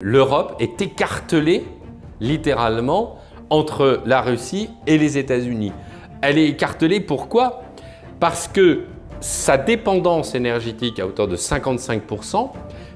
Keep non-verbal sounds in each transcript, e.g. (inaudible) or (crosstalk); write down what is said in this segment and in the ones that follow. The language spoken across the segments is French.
L'Europe est écartelée littéralement entre la Russie et les États-Unis. Elle est écartelée pourquoi? Parce que sa dépendance énergétique à hauteur de 55%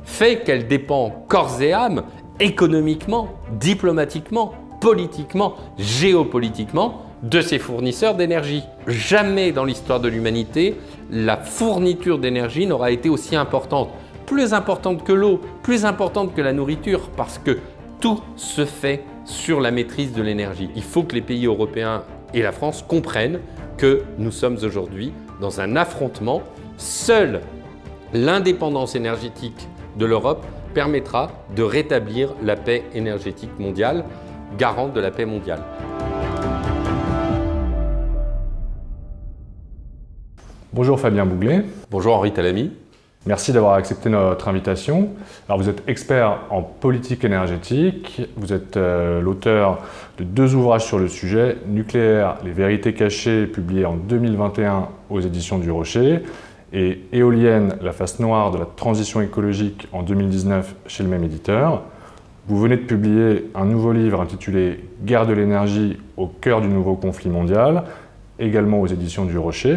fait qu'elle dépend corps et âme économiquement, diplomatiquement, politiquement, géopolitiquement de ses fournisseurs d'énergie. Jamais dans l'histoire de l'humanité, la fourniture d'énergie n'aura été aussi importante plus importante que l'eau, plus importante que la nourriture, parce que tout se fait sur la maîtrise de l'énergie. Il faut que les pays européens et la France comprennent que nous sommes aujourd'hui dans un affrontement. Seule l'indépendance énergétique de l'Europe permettra de rétablir la paix énergétique mondiale, garante de la paix mondiale. Bonjour Fabien Bouglet. Bonjour Henri Talamy. Merci d'avoir accepté notre invitation. Alors vous êtes expert en politique énergétique, vous êtes euh, l'auteur de deux ouvrages sur le sujet, Nucléaire, les vérités cachées, publié en 2021 aux éditions du Rocher, et Éolienne, la face noire de la transition écologique en 2019 chez le même éditeur. Vous venez de publier un nouveau livre intitulé Guerre de l'énergie au cœur du nouveau conflit mondial, également aux éditions du Rocher.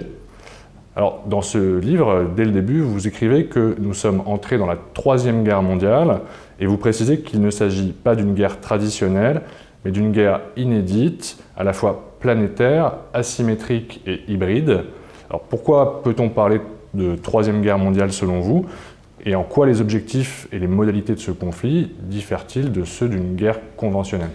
Alors, dans ce livre, dès le début, vous écrivez que nous sommes entrés dans la Troisième Guerre mondiale et vous précisez qu'il ne s'agit pas d'une guerre traditionnelle, mais d'une guerre inédite, à la fois planétaire, asymétrique et hybride. Alors, pourquoi peut-on parler de Troisième Guerre mondiale selon vous et en quoi les objectifs et les modalités de ce conflit diffèrent-ils de ceux d'une guerre conventionnelle?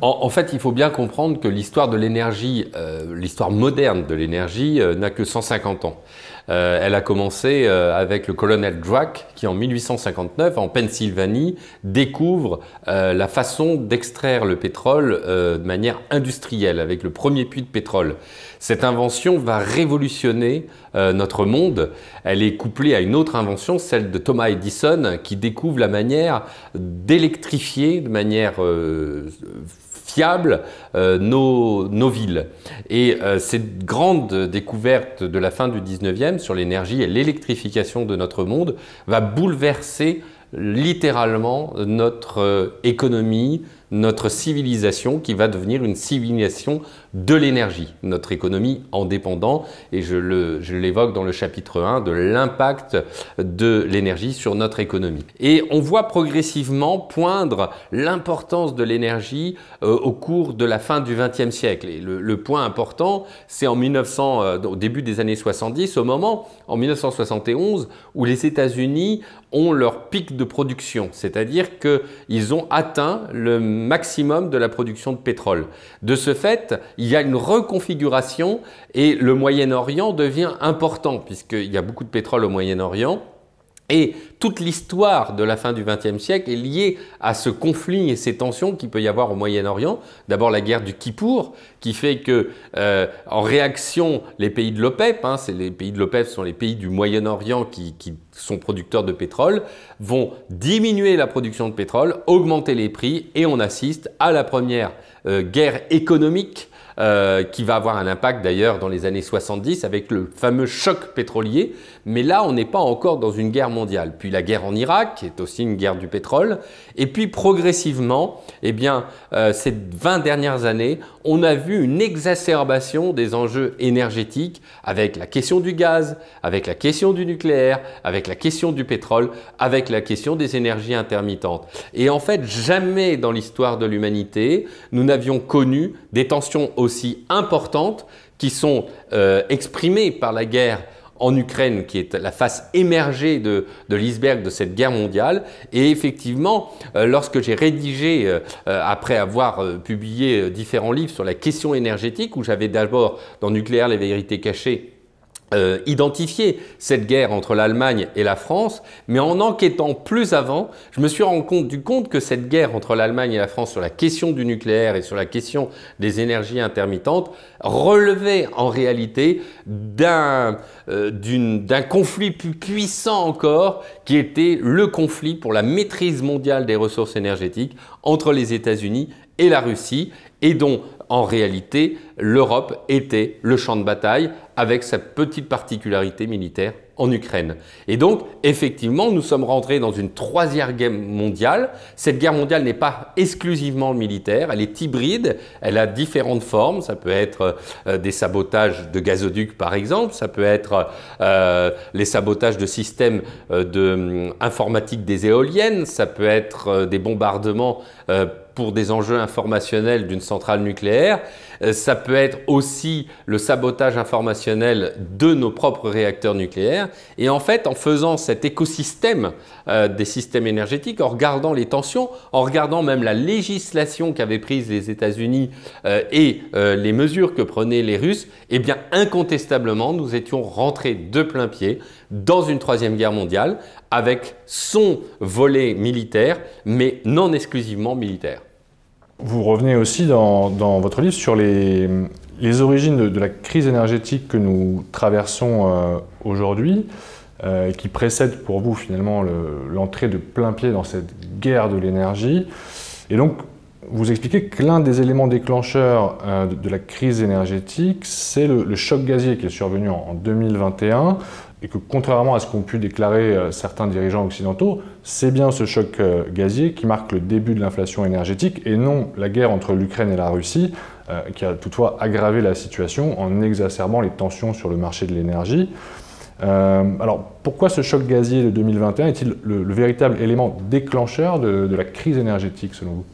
En, fait, il faut bien comprendre que l'histoire de l'énergie, euh, l'histoire moderne de l'énergie, euh, n'a que 150 ans. Euh, elle a commencé avec le colonel Drack qui, en 1859, en Pennsylvanie, découvre la façon d'extraire le pétrole de manière industrielle, avec le premier puits de pétrole. Cette invention va révolutionner notre monde. Elle est couplée à une autre invention, celle de Thomas Edison, qui découvre la manière d'électrifier de manière fiable euh, nos, nos, villes. Et euh, cette grande découverte de la fin du 19e sur l'énergie et l'électrification de notre monde va bouleverser littéralement notre euh, économie, notre civilisation qui va devenir une civilisation de l'énergie, notre économie en dépendant, et je l'évoque dans le chapitre 1, de l'impact de l'énergie sur notre économie. Et on voit progressivement poindre l'importance de l'énergie euh, au cours de la fin du XXe siècle. Et le, point important, c'est en 1900, euh, au début des années 70, au moment, en 1971, où les États-Unis ont leur pic de production, c'est-à-dire qu'ils ont atteint le maximum de la production de pétrole. De ce fait, il y a une reconfiguration et le Moyen-Orient devient important puisqu'il y a beaucoup de pétrole au Moyen-Orient. Et toute l'histoire de la fin du XXe siècle est liée à ce conflit et ces tensions qu'il peut y avoir au Moyen-Orient. D'abord la guerre du Kippour, qui fait que, euh, en réaction, les pays de l'OPEP, hein, c'est les pays de l'OPEP sont les pays du Moyen-Orient qui, sont producteurs de pétrole, vont diminuer la production de pétrole, augmenter les prix, et on assiste à la première euh, guerre économique euh, qui va avoir un impact d'ailleurs dans les années 70 avec le fameux choc pétrolier. Mais là, on n'est pas encore dans une guerre mondiale. Puis la guerre en Irak, qui est aussi une guerre du pétrole. Et puis progressivement, eh bien, euh, ces 20 dernières années, on a vu une exacerbation des enjeux énergétiques avec la question du gaz, avec la question du nucléaire, avec la question du pétrole, avec la question des énergies intermittentes. Et en fait, jamais dans l'histoire de l'humanité, nous n'avions connu des tensions aussi importantes qui sont euh, exprimées par la guerre en Ukraine, qui est la face émergée de, l'iceberg de cette guerre mondiale. Et effectivement, euh, lorsque j'ai rédigé, euh, après avoir publié différents livres sur la question énergétique, où j'avais d'abord dans Nucléaire les vérités cachées euh, identifier cette guerre entre l'Allemagne et la France, mais en enquêtant plus avant, je me suis rendu compte, du compte que cette guerre entre l'Allemagne et la France sur la question du nucléaire et sur la question des énergies intermittentes relevait en réalité d'un euh, conflit plus puissant encore, qui était le conflit pour la maîtrise mondiale des ressources énergétiques entre les États-Unis et la Russie, et dont en réalité l'Europe était le champ de bataille avec sa petite particularité militaire en Ukraine. Et donc, effectivement, nous sommes rentrés dans une troisième guerre mondiale. Cette guerre mondiale n'est pas exclusivement militaire, elle est hybride, elle a différentes formes. Ça peut être euh, des sabotages de gazoducs, par exemple, ça peut être euh, les sabotages de systèmes euh, hum, informatique des éoliennes, ça peut être des bombardements pour des enjeux informationnels d'une centrale nucléaire. Euh, ça peut être aussi le sabotage informationnel de nos propres réacteurs nucléaires. Et en fait, en faisant cet écosystème euh, des systèmes énergétiques, en regardant les tensions, en regardant même la législation qu'avaient prise les États-Unis euh, et les mesures que prenaient les Russes, eh bien incontestablement, nous étions rentrés de plein pied dans une troisième guerre mondiale avec son volet militaire, mais non exclusivement militaire. Vous revenez aussi dans, votre livre sur les, origines de, la crise énergétique que nous traversons euh, aujourd'hui, euh, qui précède pour vous finalement l'entrée de plein pied dans cette guerre de l'énergie. Et donc, vous expliquez que l'un des éléments déclencheurs euh, de, la crise énergétique, c'est le, choc gazier qui est survenu en 2021 et que contrairement à ce qu'ont pu déclarer euh, certains dirigeants occidentaux, c'est bien ce choc euh, gazier qui marque le début de l'inflation énergétique et non la guerre entre l'Ukraine et la Russie, euh, qui a toutefois aggravé la situation en exacerbant les tensions sur le marché de l'énergie. alors pourquoi ce choc gazier de 2021 est-il le, véritable élément déclencheur de, de la crise énergétique selon vous?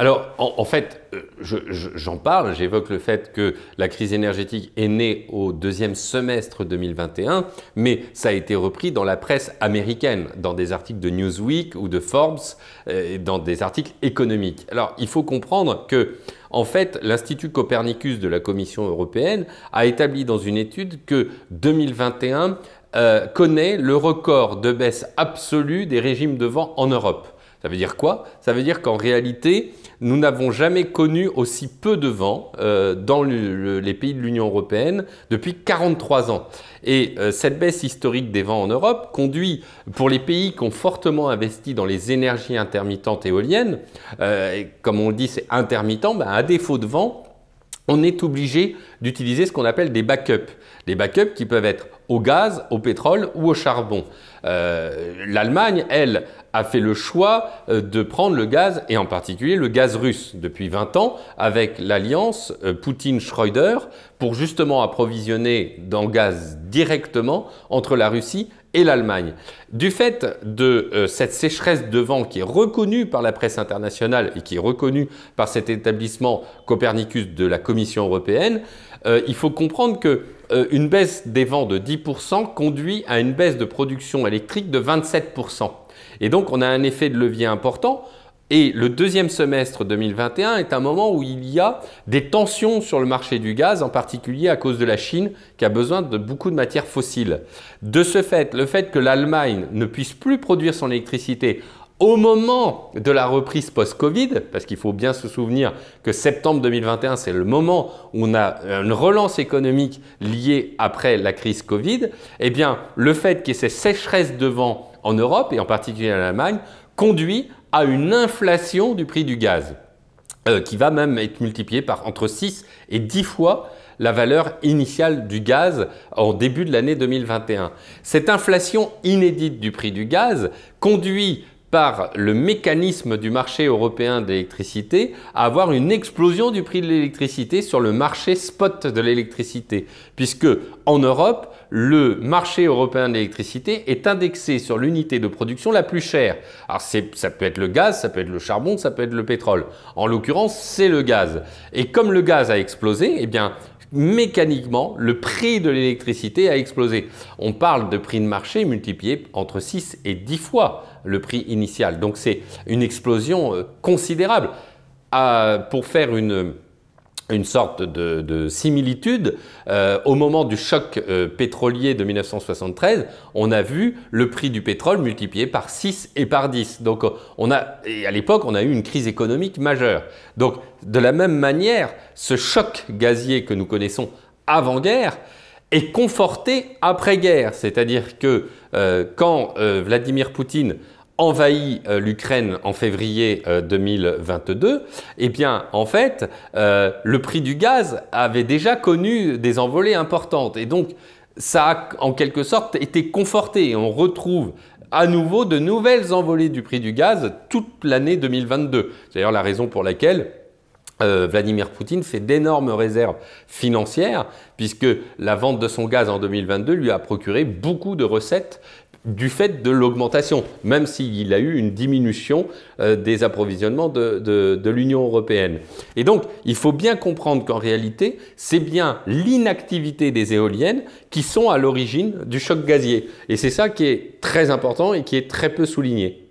Alors, en, fait, euh, j'en parle, j'évoque le fait que la crise énergétique est née au deuxième semestre 2021, mais ça a été repris dans la presse américaine, dans des articles de Newsweek ou de Forbes, euh, dans des articles économiques. Alors, il faut comprendre que, en fait, l'Institut Copernicus de la Commission européenne a établi dans une étude que 2021 euh, connaît le record de baisse absolue des régimes de vent en Europe. Ça veut dire quoi? Ça veut dire qu'en réalité, nous n'avons jamais connu aussi peu de vent euh, dans les pays de l'Union européenne depuis 43 ans. Et euh, cette baisse historique des vents en Europe conduit, pour les pays qui ont fortement investi dans les énergies intermittentes éoliennes, euh, comme on le dit, c'est intermittent, ben, à défaut de vent, on est obligé d'utiliser ce qu'on appelle des backups. Des backups qui peuvent être au gaz, au pétrole ou au charbon. L'Allemagne, elle, a fait le choix euh, de prendre le gaz, et en particulier le gaz russe, depuis 20 ans, avec l'alliance euh, Poutine-Schreuder, pour justement approvisionner dans gaz directement entre la Russie et l'Allemagne. Du fait de euh, cette sécheresse de vent qui est reconnue par la presse internationale et qui est reconnue par cet établissement Copernicus de la Commission européenne, il faut comprendre que une baisse des vents de 10% conduit à une baisse de production électrique de 27%. Et donc on a un effet de levier important. Et le deuxième semestre 2021 est un moment où il y a des tensions sur le marché du gaz, en particulier à cause de la Chine qui a besoin de beaucoup de matières fossiles. De ce fait, le fait que l'Allemagne ne puisse plus produire son électricité au moment de la reprise post-Covid, parce qu'il faut bien se souvenir que septembre 2021, c'est le moment où on a une relance économique liée après la crise Covid, eh bien, le fait qu'il y ait ces sécheresses de vent en Europe et en particulier en Allemagne conduit à une inflation du prix du gaz euh, qui va même être multipliée par entre 6 et 10 fois la valeur initiale du gaz en début de l'année 2021. Cette inflation inédite du prix du gaz conduit par le mécanisme du marché européen d'électricité à avoir une explosion du prix de l'électricité sur le marché spot de l'électricité, puisque en Europe, le marché européen de l'électricité est indexé sur l'unité de production la plus chère. Alors ça peut être le gaz, ça peut être le charbon, ça peut être le pétrole. En l'occurrence, c'est le gaz. Et comme le gaz a explosé, eh bien, mécaniquement, le prix de l'électricité a explosé. On parle de prix de marché multiplié entre 6 et 10 fois le prix initial. Donc c'est une explosion euh, considérable. pour faire une, une sorte de, similitude, euh, au moment du choc euh, pétrolier de 1973, on a vu le prix du pétrole multiplié par 6 et par 10. Donc on a, et à l'époque, on a eu une crise économique majeure. Donc de la même manière, ce choc gazier que nous connaissons avant-guerre est conforté après-guerre. C'est-à-dire que quand Vladimir Poutine envahi euh, l'Ukraine en février 2022, eh bien, en fait, le prix du gaz avait déjà connu des envolées importantes. Et donc, ça a en quelque sorte été conforté. On retrouve à nouveau de nouvelles envolées du prix du gaz toute l'année 2022. C'est d'ailleurs la raison pour laquelle euh, Vladimir Poutine fait d'énormes réserves financières puisque la vente de son gaz en 2022 lui a procuré beaucoup de recettes du fait de l'augmentation, même s'il a eu une diminution euh, des approvisionnements de, l'Union européenne. Et donc, il faut bien comprendre qu'en réalité, c'est bien l'inactivité des éoliennes qui sont à l'origine du choc gazier. Et c'est ça qui est très important et qui est très peu souligné.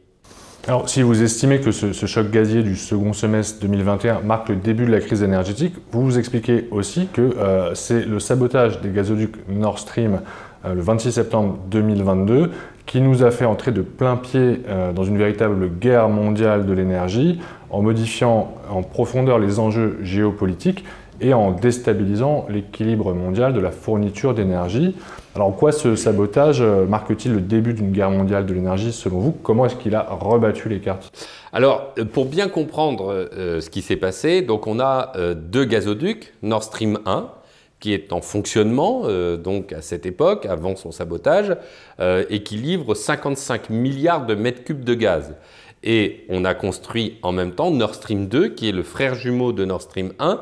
Alors, si vous estimez que ce, choc gazier du second semestre 2021 marque le début de la crise énergétique, vous vous expliquez aussi que euh, c'est le sabotage des gazoducs Nord Stream le 26 septembre 2022 qui nous a fait entrer de plein pied euh, dans une véritable guerre mondiale de l'énergie en modifiant en profondeur les enjeux géopolitiques et en déstabilisant l'équilibre mondial de la fourniture d'énergie. Alors en quoi ce sabotage euh, marque-t-il le début d'une guerre mondiale de l'énergie selon vous? Comment est-ce qu'il a rebattu les cartes? Alors pour bien comprendre ce qui s'est passé, donc on a deux gazoducs, Nord Stream 1 qui est en fonctionnement euh, donc à cette époque, avant son sabotage, euh, et qui livre 55 milliards de mètres cubes de gaz. Et on a construit en même temps Nord Stream 2, qui est le frère jumeau de Nord Stream 1,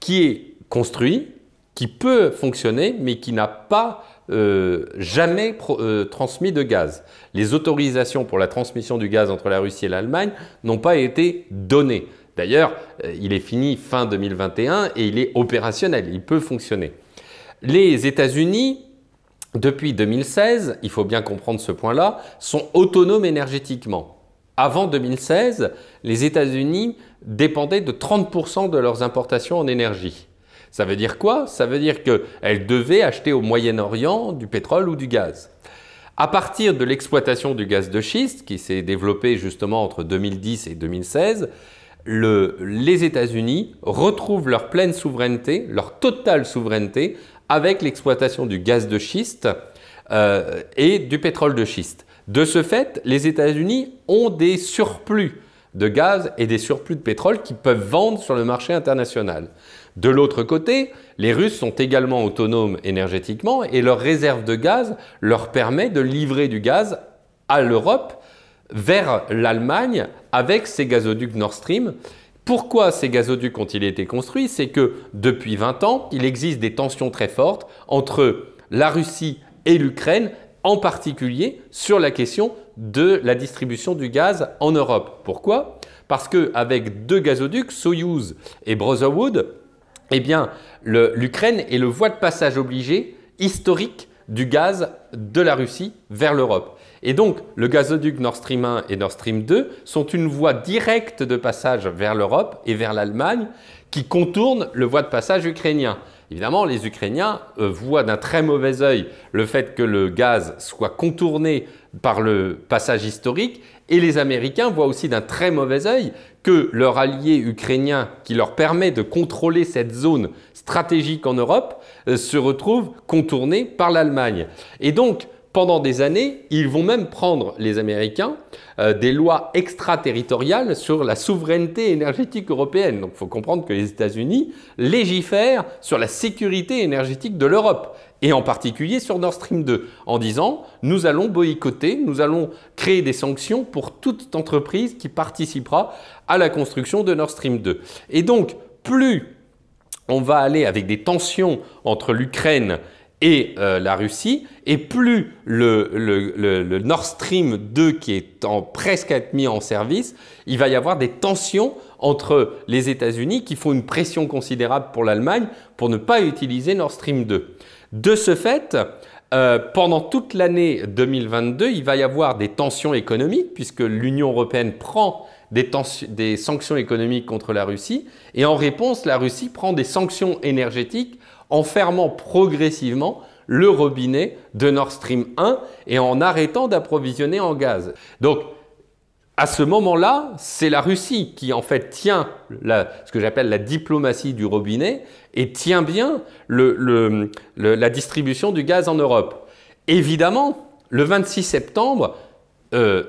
qui est construit, qui peut fonctionner, mais qui n'a pas euh, jamais transmis de gaz. Les autorisations pour la transmission du gaz entre la Russie et l'Allemagne n'ont pas été données. D'ailleurs, euh, il est fini fin 2021 et il est opérationnel, il peut fonctionner. Les États-Unis, depuis 2016, il faut bien comprendre ce point-là, sont autonomes énergétiquement. Avant 2016, les États-Unis dépendaient de 30% de leurs importations en énergie. Ça veut dire quoi? Ça veut dire qu'elles devaient acheter au Moyen-Orient du pétrole ou du gaz. À partir de l'exploitation du gaz de schiste, qui s'est développé justement entre 2010 et 2016, les États-Unis retrouvent leur pleine souveraineté, leur totale souveraineté, avec l'exploitation du gaz de schiste euh, et du pétrole de schiste. De ce fait, les États-Unis ont des surplus de gaz et des surplus de pétrole qu'ils peuvent vendre sur le marché international. De l'autre côté, les Russes sont également autonomes énergétiquement et leur réserve de gaz leur permet de livrer du gaz à l'Europe vers l'Allemagne avec ces gazoducs Nord Stream. Pourquoi ces gazoducs ont-ils été construits? C'est que depuis 20 ans, il existe des tensions très fortes entre la Russie et l'Ukraine, en particulier sur la question de la distribution du gaz en Europe. Pourquoi? Parce qu'avec deux gazoducs, Soyuz et Brotherwood, eh l'Ukraine est le voie de passage obligé historique du gaz de la Russie vers l'Europe. Et donc, le gazoduc Nord Stream 1 et Nord Stream 2 sont une voie directe de passage vers l'Europe et vers l'Allemagne qui contourne le voie de passage ukrainien. Évidemment, les Ukrainiens euh, voient d'un très mauvais œil le fait que le gaz soit contourné par le passage historique et les Américains voient aussi d'un très mauvais œil que leur allié ukrainien qui leur permet de contrôler cette zone stratégique en Europe euh, se retrouve contourné par l'Allemagne. Et donc, pendant des années, ils vont même prendre, les Américains, euh, des lois extraterritoriales sur la souveraineté énergétique européenne. Donc il faut comprendre que les États-Unis légifèrent sur la sécurité énergétique de l'Europe, et en particulier sur Nord Stream 2, en disant nous allons boycotter, nous allons créer des sanctions pour toute entreprise qui participera à la construction de Nord Stream 2. Et donc, plus on va aller avec des tensions entre l'Ukraine et euh, la Russie, et plus le, Nord Stream 2 qui est en, presque à être mis en service, il va y avoir des tensions entre les États-Unis qui font une pression considérable pour l'Allemagne pour ne pas utiliser Nord Stream 2. De ce fait, euh, pendant toute l'année 2022, il va y avoir des tensions économiques puisque l'Union européenne prend des, des, sanctions économiques contre la Russie et en réponse, la Russie prend des sanctions énergétiques en fermant progressivement le robinet de Nord Stream 1 et en arrêtant d'approvisionner en gaz. Donc, à ce moment-là, c'est la Russie qui en fait tient ce que j'appelle la diplomatie du robinet et tient bien la distribution du gaz en Europe. Évidemment, le 26 septembre, euh,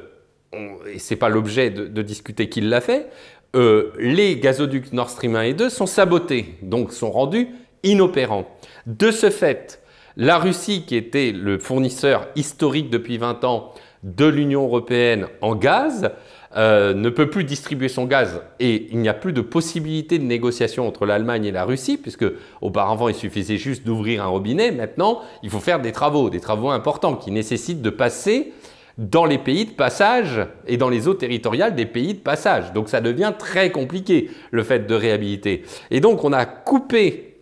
et ce n'est pas l'objet de, discuter qui l'a fait, euh, les gazoducs Nord Stream 1 et 2 sont sabotés, donc sont rendus inopérants. De ce fait, la Russie, qui était le fournisseur historique depuis 20 ans de l'Union européenne en gaz, euh, ne peut plus distribuer son gaz et il n'y a plus de possibilité de négociation entre l'Allemagne et la Russie, puisque auparavant il suffisait juste d'ouvrir un robinet. Maintenant, il faut faire des travaux, des travaux importants qui nécessitent de passer dans les pays de passage et dans les eaux territoriales des pays de passage. Donc ça devient très compliqué le fait de réhabiliter. Et donc on a coupé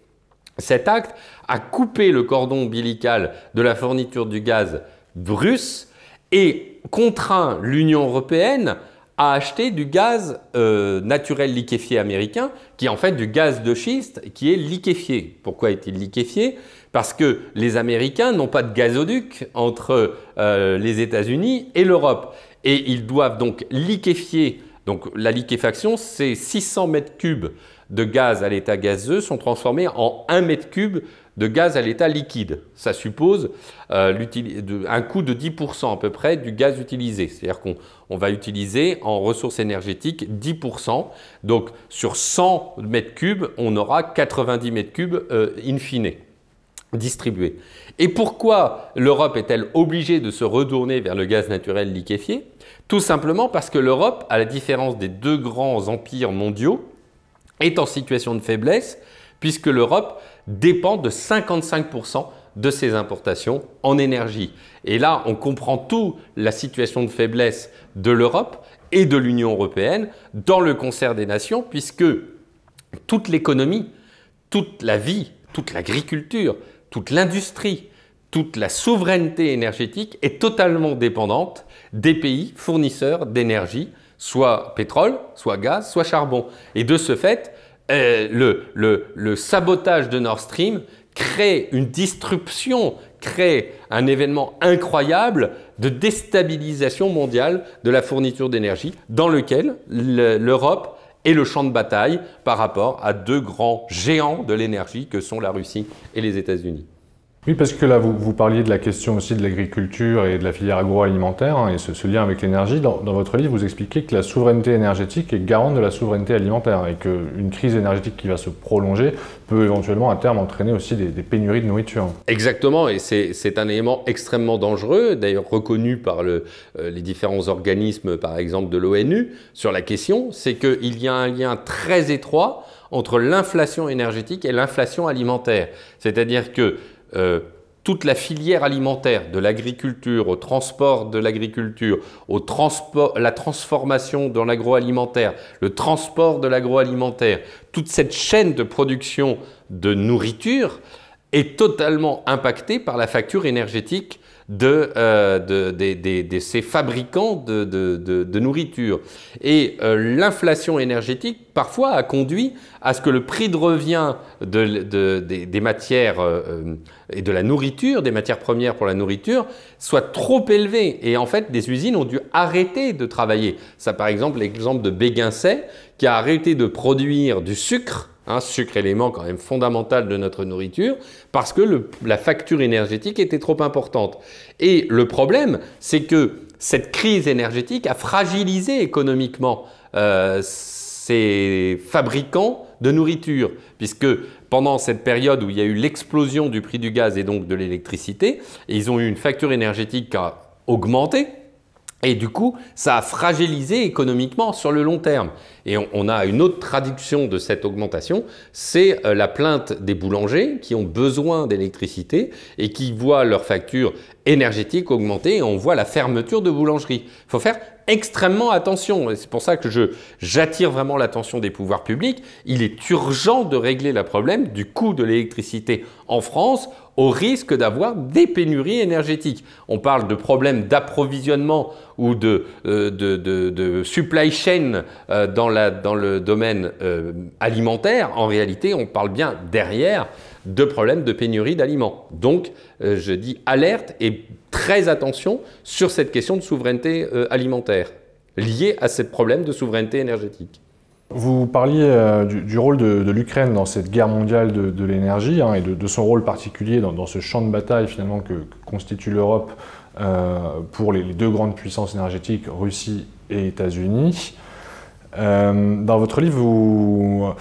cet acte, a coupé le cordon ombilical de la fourniture du gaz russe et contraint l'Union européenne à acheter du gaz euh, naturel liquéfié américain, qui est en fait du gaz de schiste qui est liquéfié. Pourquoi est-il liquéfié? Parce que les Américains n'ont pas de gazoduc entre euh, les États-Unis et l'Europe. Et ils doivent donc liquéfier. Donc la liquéfaction, c'est 600 mètres cubes de gaz à l'état gazeux sont transformés en 1 mètre cube de gaz à l'état liquide. Ça suppose euh, un coût de 10% à peu près du gaz utilisé. C'est-à-dire qu'on va utiliser en ressources énergétiques 10%. Donc sur 100 mètres cubes, on aura 90 mètres cubes euh, in fine distribués. Et pourquoi l'Europe est-elle obligée de se retourner vers le gaz naturel liquéfié? Tout simplement parce que l'Europe, à la différence des deux grands empires mondiaux, est en situation de faiblesse puisque l'Europe dépend de 55% de ses importations en énergie. Et là, on comprend tout la situation de faiblesse de l'Europe et de l'Union européenne dans le concert des nations, puisque toute l'économie, toute la vie, toute l'agriculture, toute l'industrie, toute la souveraineté énergétique est totalement dépendante des pays fournisseurs d'énergie, soit pétrole, soit gaz, soit charbon. Et de ce fait, euh, le, sabotage de Nord Stream crée une disruption, crée un événement incroyable de déstabilisation mondiale de la fourniture d'énergie dans lequel l'Europe est le champ de bataille par rapport à deux grands géants de l'énergie que sont la Russie et les États-Unis. Oui, parce que là, vous, vous, parliez de la question aussi de l'agriculture et de la filière agroalimentaire hein, et ce, lien avec l'énergie. Dans, votre livre, vous expliquez que la souveraineté énergétique est garante de la souveraineté alimentaire et qu'une crise énergétique qui va se prolonger peut éventuellement à terme entraîner aussi des, pénuries de nourriture. Exactement, et c'est un élément extrêmement dangereux, d'ailleurs reconnu par euh, les différents organismes, par exemple de l'ONU, sur la question, c'est qu'il y a un lien très étroit entre l'inflation énergétique et l'inflation alimentaire. C'est-à-dire que euh, toute la filière alimentaire, de l'agriculture au transport de l'agriculture, la transformation dans l'agroalimentaire, le transport de l'agroalimentaire, toute cette chaîne de production de nourriture est totalement impactée par la facture énergétique de, euh, de, ces fabricants de, nourriture. Et euh, l'inflation énergétique, parfois, a conduit à ce que le prix de revient des, matières euh, et de la nourriture, des matières premières pour la nourriture, soit trop élevé. Et en fait, des usines ont dû arrêter de travailler. Ça, par exemple, l'exemple de Béguincet, qui a arrêté de produire du sucre un sucre élément quand même fondamental de notre nourriture, parce que la facture énergétique était trop importante. Et le problème, c'est que cette crise énergétique a fragilisé économiquement euh, ces fabricants de nourriture, puisque pendant cette période où il y a eu l'explosion du prix du gaz et donc de l'électricité, ils ont eu une facture énergétique qui a augmenté, et du coup, ça a fragilisé économiquement sur le long terme. Et on, a une autre traduction de cette augmentation, c'est euh, la plainte des boulangers qui ont besoin d'électricité et qui voient leur facture énergétique augmenter et on voit la fermeture de boulangeries. Il faut faire extrêmement attention. Et c'est pour ça que je, j'attire vraiment l'attention des pouvoirs publics. Il est urgent de régler le problème du coût de l'électricité en France au risque d'avoir des pénuries énergétiques. On parle de problèmes d'approvisionnement ou de, euh, supply chain euh, dans, le domaine euh, alimentaire. En réalité, on parle bien derrière de problèmes de pénurie d'aliments. Donc, je dis alerte et très attention sur cette question de souveraineté alimentaire liée à ce problème de souveraineté énergétique. Vous parliez euh, du, rôle de, l'Ukraine dans cette guerre mondiale de, l'énergie hein, et de, son rôle particulier dans, ce champ de bataille finalement que, constitue l'Europe pour les, deux grandes puissances énergétiques, Russie et États-Unis. dans votre livre, vous,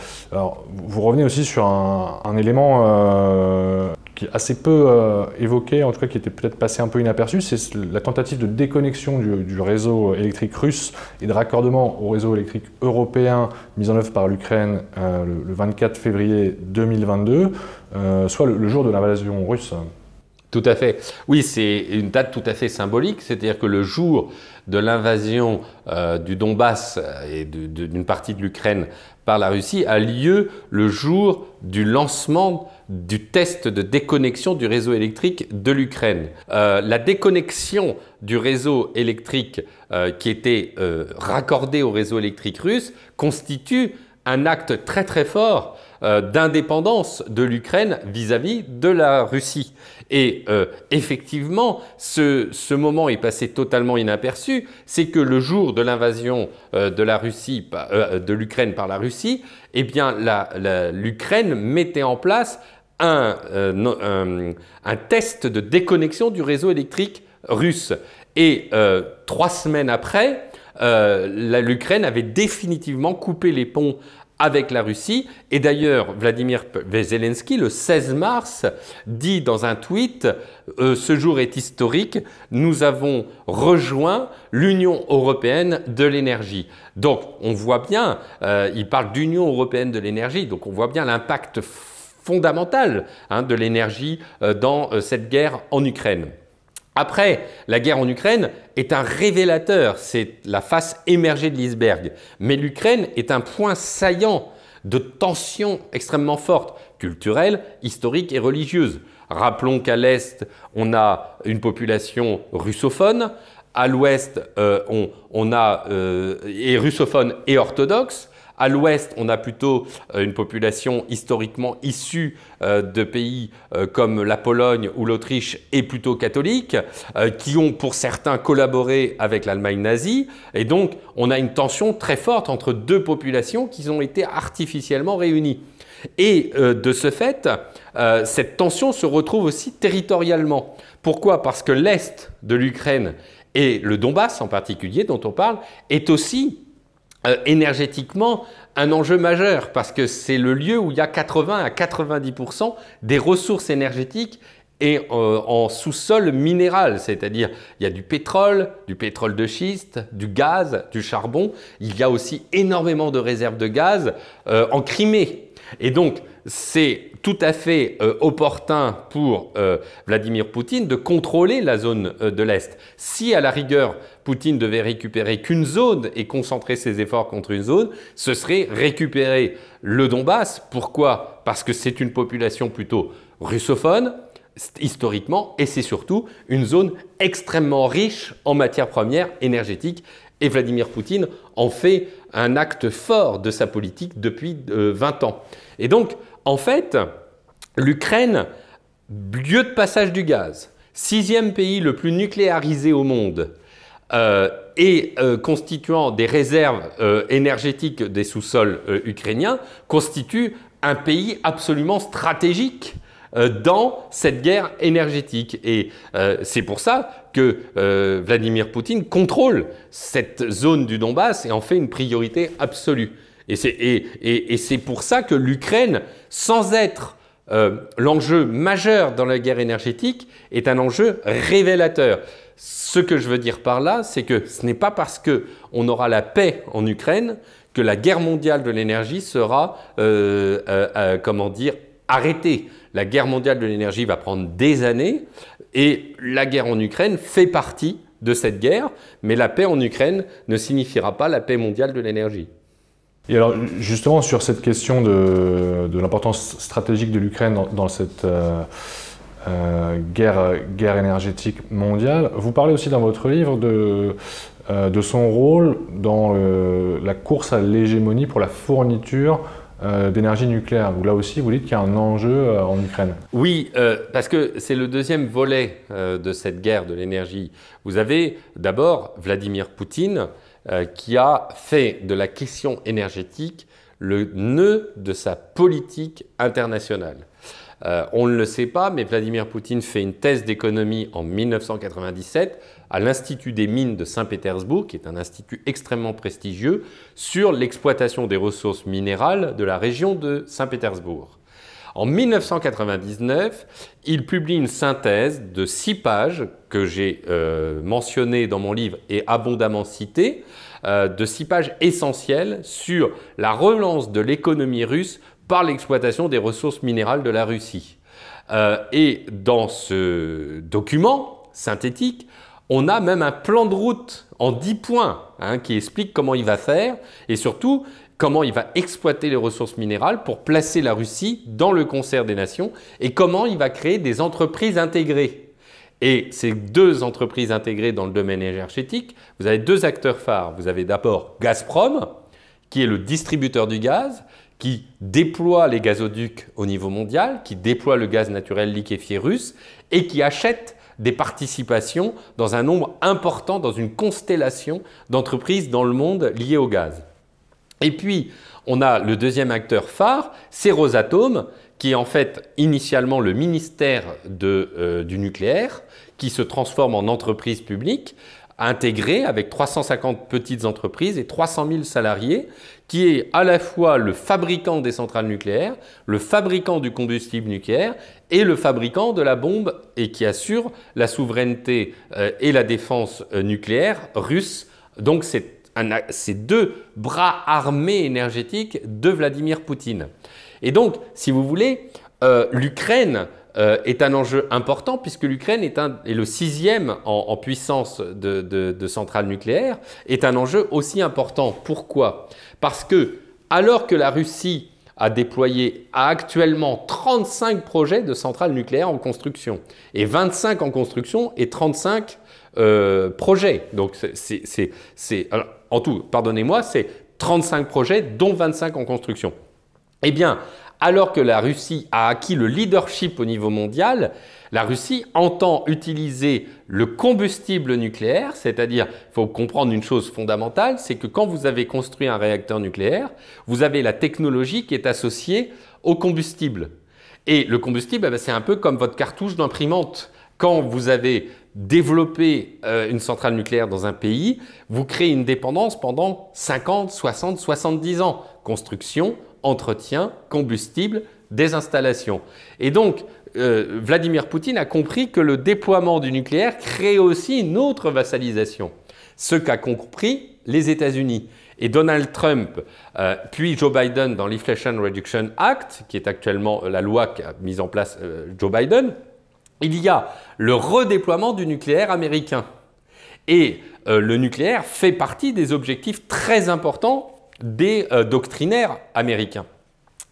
revenez aussi sur un élément qui assez peu euh, évoqué, en tout cas qui était peut-être passé un peu inaperçu, c'est la tentative de déconnexion du, réseau électrique russe et de raccordement au réseau électrique européen mis en œuvre par l'Ukraine euh, le, 24 février 2022, euh, soit le, jour de l'invasion russe. Tout à fait. Oui, c'est une date tout à fait symbolique, c'est-à-dire que le jour de l'invasion du Donbass et d'une partie de l'Ukraine par la Russie a lieu le jour du lancement du test de déconnexion du réseau électrique de l'Ukraine. Euh, la déconnexion du réseau électrique euh, qui était euh, raccordé au réseau électrique russe constitue un acte très très fort d'indépendance de l'Ukraine vis-à-vis de la Russie. Et effectivement, ce, ce, moment est passé totalement inaperçu. C'est que le jour de l'invasion de la Russie, de l'Ukraine par la Russie, eh bien, l'Ukraine mettait en place euh, un, test de déconnexion du réseau électrique russe. Et euh, trois semaines après, euh, l'Ukraine avait définitivement coupé les ponts avec la Russie. Et d'ailleurs, Vladimir Zelensky, le 16 mars, dit dans un tweet Ce jour est historique, nous avons rejoint l'Union européenne de l'énergie. Donc, on voit bien, il parle d'Union européenne de l'énergie, donc on voit bien l'impact fondamentale hein, de l'énergie euh, dans euh, cette guerre en Ukraine. Après, la guerre en Ukraine est un révélateur, c'est la face émergée de l'iceberg. Mais l'Ukraine est un point saillant de tensions extrêmement fortes, culturelles, historiques et religieuses. Rappelons qu'à l'Est, on a une population russophone, à l'Ouest, euh, on, a et russophone et orthodoxe, à l'ouest, on a plutôt euh, une population historiquement issue euh, de pays euh, comme la Pologne ou l'Autriche et plutôt catholiques, qui ont pour certains collaboré avec l'Allemagne nazie. Et donc, on a une tension très forte entre deux populations qui ont été artificiellement réunies. Et de ce fait, cette tension se retrouve aussi territorialement. Pourquoi? Parce que l'Est de l'Ukraine et le Donbass en particulier, dont on parle, est aussi euh, énergétiquement un enjeu majeur parce que c'est le lieu où il y a 80 à 90% des ressources énergétiques et euh, en sous-sol minéral, c'est-à-dire il y a du pétrole, du pétrole de schiste, du gaz, du charbon, il y a aussi énormément de réserves de gaz euh, en Crimée. Et donc c'est tout à fait euh, opportun pour euh, Vladimir Poutine de contrôler la zone euh, de l'Est. Si à la rigueur Poutine devait récupérer qu'une zone et concentrer ses efforts contre une zone, ce serait récupérer le Donbass. Pourquoi? Parce que c'est une population plutôt russophone, historiquement, et c'est surtout une zone extrêmement riche en matières premières énergétiques. Et Vladimir Poutine en fait un acte fort de sa politique depuis 20 ans. Et donc, en fait, l'Ukraine, lieu de passage du gaz, sixième pays le plus nucléarisé au monde, euh, et euh, constituant des réserves euh, énergétiques des sous-sols ukrainiens, constitue un pays absolument stratégique dans cette guerre énergétique. Et c'est pour ça que Vladimir Poutine contrôle cette zone du Donbass et en fait une priorité absolue. Et c'est pour ça que l'Ukraine, sans être euh, l'enjeu majeur dans la guerre énergétique, est un enjeu révélateur. Ce que je veux dire par là, c'est que ce n'est pas parce qu'on aura la paix en Ukraine que la guerre mondiale de l'énergie sera, euh, euh, comment dire, arrêtée. La guerre mondiale de l'énergie va prendre des années et la guerre en Ukraine fait partie de cette guerre, mais la paix en Ukraine ne signifiera pas la paix mondiale de l'énergie. Et alors justement sur cette question de, l'importance stratégique de l'Ukraine dans, cette euh, euh, guerre, énergétique mondiale, vous parlez aussi dans votre livre de, euh, de son rôle dans la course à l'hégémonie pour la fourniture d'énergie nucléaire. Vous là aussi, vous dites qu'il y a un enjeu en Ukraine. Oui, parce que c'est le deuxième volet de cette guerre de l'énergie. Vous avez d'abord Vladimir Poutine euh, qui a fait de la question énergétique le nœud de sa politique internationale. Euh, on ne le sait pas, mais Vladimir Poutine fait une thèse d'économie en 1997 à l'Institut des mines de Saint-Pétersbourg, qui est un institut extrêmement prestigieux, sur l'exploitation des ressources minérales de la région de Saint-Pétersbourg. En 1999, il publie une synthèse de six pages que j'ai euh, dans mon livre et abondamment citée, euh, de six pages essentielles sur la relance de l'économie russe par l'exploitation des ressources minérales de la Russie. Euh, et dans ce document synthétique, on a même un plan de route en 10 points hein, qui explique comment il va faire et surtout comment il va exploiter les ressources minérales pour placer la Russie dans le concert des nations et comment il va créer des entreprises intégrées. Et ces deux entreprises intégrées dans le domaine énergétique, vous avez deux acteurs phares. Vous avez d'abord Gazprom, qui est le distributeur du gaz, qui déploie les gazoducs au niveau mondial, qui déploie le gaz naturel liquéfié russe et qui achète des participations dans un nombre important, dans une constellation d'entreprises dans le monde liées au gaz. Et puis, on a le deuxième acteur phare, c'est Rosatom, qui est en fait initialement le ministère euh, du nucléaire, qui se transforme en entreprise publique, intégrée avec 350 petites entreprises et 300 000 salariés, qui est à la fois le fabricant des centrales nucléaires, le fabricant du combustible nucléaire et le fabricant de la bombe et qui assure la souveraineté euh, et la défense euh, nucléaire russe. Donc c'est deux bras armés énergétiques de Vladimir Poutine. Et donc, si vous voulez, euh, l'Ukraine est un enjeu important puisque l'Ukraine est, le sixième en, puissance de, de centrales nucléaires, est un enjeu aussi important. Pourquoi? Parce que alors que la Russie a déployé actuellement 35 projets de centrales nucléaires en construction. Et 25 en construction et 35 euh, projets. Donc c'est, en tout, pardonnez-moi, c'est 35 projets dont 25 en construction. Eh bien, alors que la Russie a acquis le leadership au niveau mondial, la Russie entend utiliser le combustible nucléaire, c'est-à-dire, il faut comprendre une chose fondamentale, c'est que quand vous avez construit un réacteur nucléaire, vous avez la technologie qui est associée au combustible. Et le combustible, eh ben, c'est un peu comme votre cartouche d'imprimante. Quand vous avez développé euh, une centrale nucléaire dans un pays, vous créez une dépendance pendant 50, 60, 70 ans. Construction, entretien, combustible, des installations. Et donc, euh, Vladimir Poutine a compris que le déploiement du nucléaire crée aussi une autre vassalisation. Ce qu'a compris les États-Unis. Et Donald Trump, euh, puis Joe Biden dans l'Inflation Reduction Act, qui est actuellement la loi qu'a mise en place euh, Joe Biden, il y a le redéploiement du nucléaire américain. Et le nucléaire fait partie des objectifs très importants des doctrinaires américains.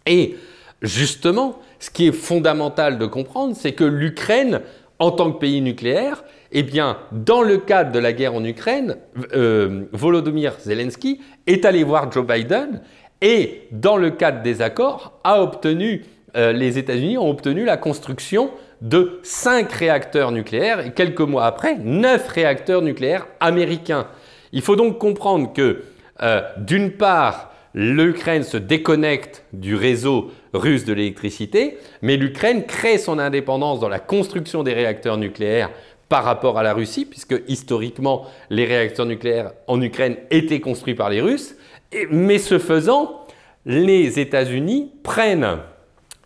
Et justement, ce qui est fondamental de comprendre, c'est que l'Ukraine, en tant que pays nucléaire, eh bien, dans le cadre de la guerre en Ukraine, euh, Volodymyr Zelensky est allé voir Joe Biden et, dans le cadre des accords, a obtenu, euh, les États-Unis ont obtenu la construction de cinq réacteurs nucléaires et quelques mois après, neuf réacteurs nucléaires américains. Il faut donc comprendre que, euh, d'une part, l'Ukraine se déconnecte du réseau russe de l'électricité, mais l'Ukraine crée son indépendance dans la construction des réacteurs nucléaires par rapport à la Russie, puisque historiquement, les réacteurs nucléaires en Ukraine étaient construits par les Russes. mais ce faisant, les États-Unis prennent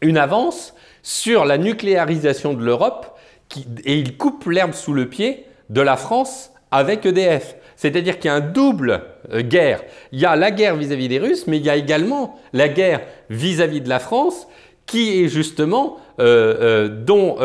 une avance sur la nucléarisation de l'Europe et ils coupent l'herbe sous le pied de la France avec EDF. C'est-à-dire qu'il y a un double euh, guerre. Il y a la guerre vis-à-vis des Russes, mais il y a également la guerre vis-à-vis de la France, qui est justement euh, euh, dont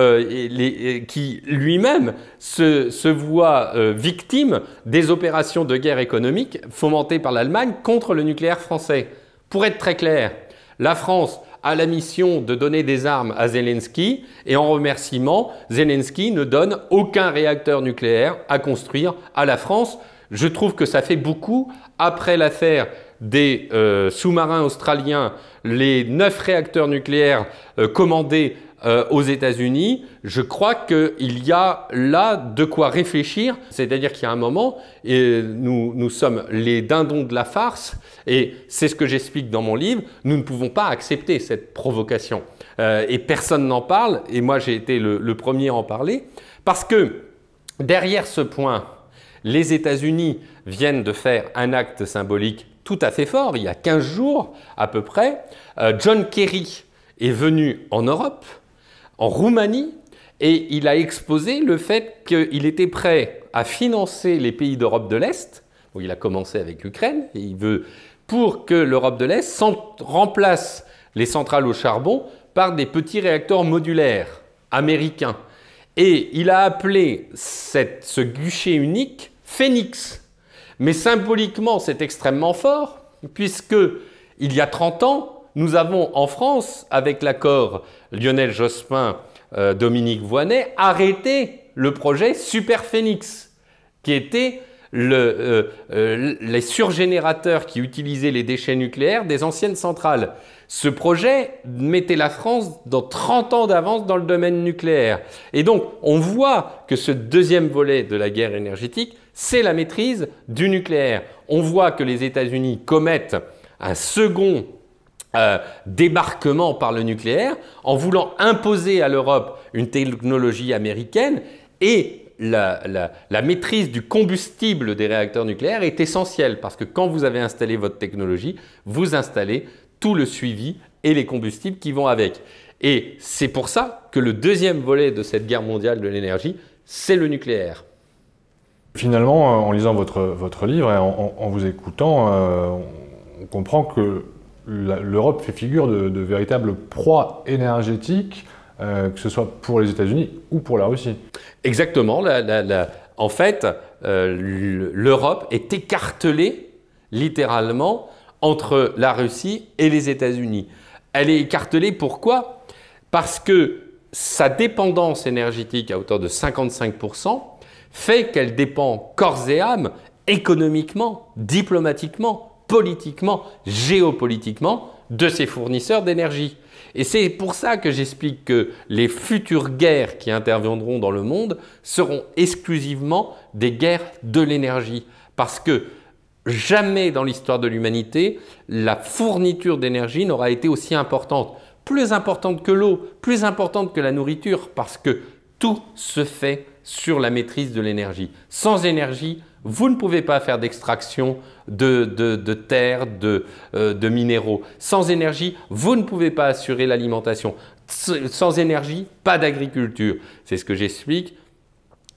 qui lui-même se, se, voit victime des opérations de guerre économique fomentées par l'Allemagne contre le nucléaire français. Pour être très clair, la France a la mission de donner des armes à Zelensky et en remerciement, Zelensky ne donne aucun réacteur nucléaire à construire à la France. Je trouve que ça fait beaucoup après l'affaire des euh, sous-marins australiens les neuf réacteurs nucléaires euh, commandés euh, aux États-Unis, je crois qu'il y a là de quoi réfléchir. C'est-à-dire qu'il y a un moment, et nous, nous sommes les dindons de la farce, et c'est ce que j'explique dans mon livre, nous ne pouvons pas accepter cette provocation. et personne n'en parle, et moi j'ai été le, le premier à en parler, parce que derrière ce point, les États-Unis viennent de faire un acte symbolique tout à fait fort, il y a 15 jours à peu près. Euh, John Kerry est venu en Europe, en Roumanie, et il a exposé le fait qu'il était prêt à financer les pays d'Europe de l'Est. il a commencé avec l'Ukraine, il veut, pour que l'Europe de l'Est remplace les centrales au charbon par des petits réacteurs modulaires américains. Et il a appelé ce guichet unique Phoenix. Mais symboliquement, c'est extrêmement fort, puisque il y a 30 ans, nous avons en France, avec l'accord Lionel Jospin, euh, Dominique Voynet, arrêté le projet Super Phoenix, qui était euh, euh, les surgénérateurs qui utilisaient les déchets nucléaires des anciennes centrales. Ce projet mettait la France dans 30 ans d'avance dans le domaine nucléaire. Et donc, on voit que ce deuxième volet de la guerre énergétique, c'est la maîtrise du nucléaire. On voit que les États-Unis commettent un second euh, débarquement par le nucléaire en voulant imposer à l'Europe une technologie américaine et la, la, maîtrise du combustible des réacteurs nucléaires est essentielle parce que quand vous avez installé votre technologie, vous installez tout le suivi et les combustibles qui vont avec. Et c'est pour ça que le deuxième volet de cette guerre mondiale de l'énergie, c'est le nucléaire. Finalement, euh, en lisant votre, votre livre et en, vous écoutant, euh, on comprend que l'Europe fait figure de, de véritable proie énergétique euh, que ce soit pour les États-Unis ou pour la Russie. Exactement. en fait, l'Europe est écartelée littéralement entre la Russie et les États-Unis. Elle est écartelée pourquoi? Parce que sa dépendance énergétique à hauteur de 55% fait qu'elle dépend corps et âme économiquement, diplomatiquement, politiquement, géopolitiquement de ses fournisseurs d'énergie. Et c'est pour ça que j'explique que les futures guerres qui interviendront dans le monde seront exclusivement des guerres de l'énergie. Parce que jamais dans l'histoire de l'humanité, la fourniture d'énergie n'aura été aussi importante. Plus importante que l'eau, plus importante que la nourriture, parce que tout se fait sur la maîtrise de l'énergie. Sans énergie, vous ne pouvez pas faire d'extraction de, de, terre, de, euh, de minéraux. Sans énergie, vous ne pouvez pas assurer l'alimentation. Sans énergie, pas d'agriculture. C'est ce que j'explique.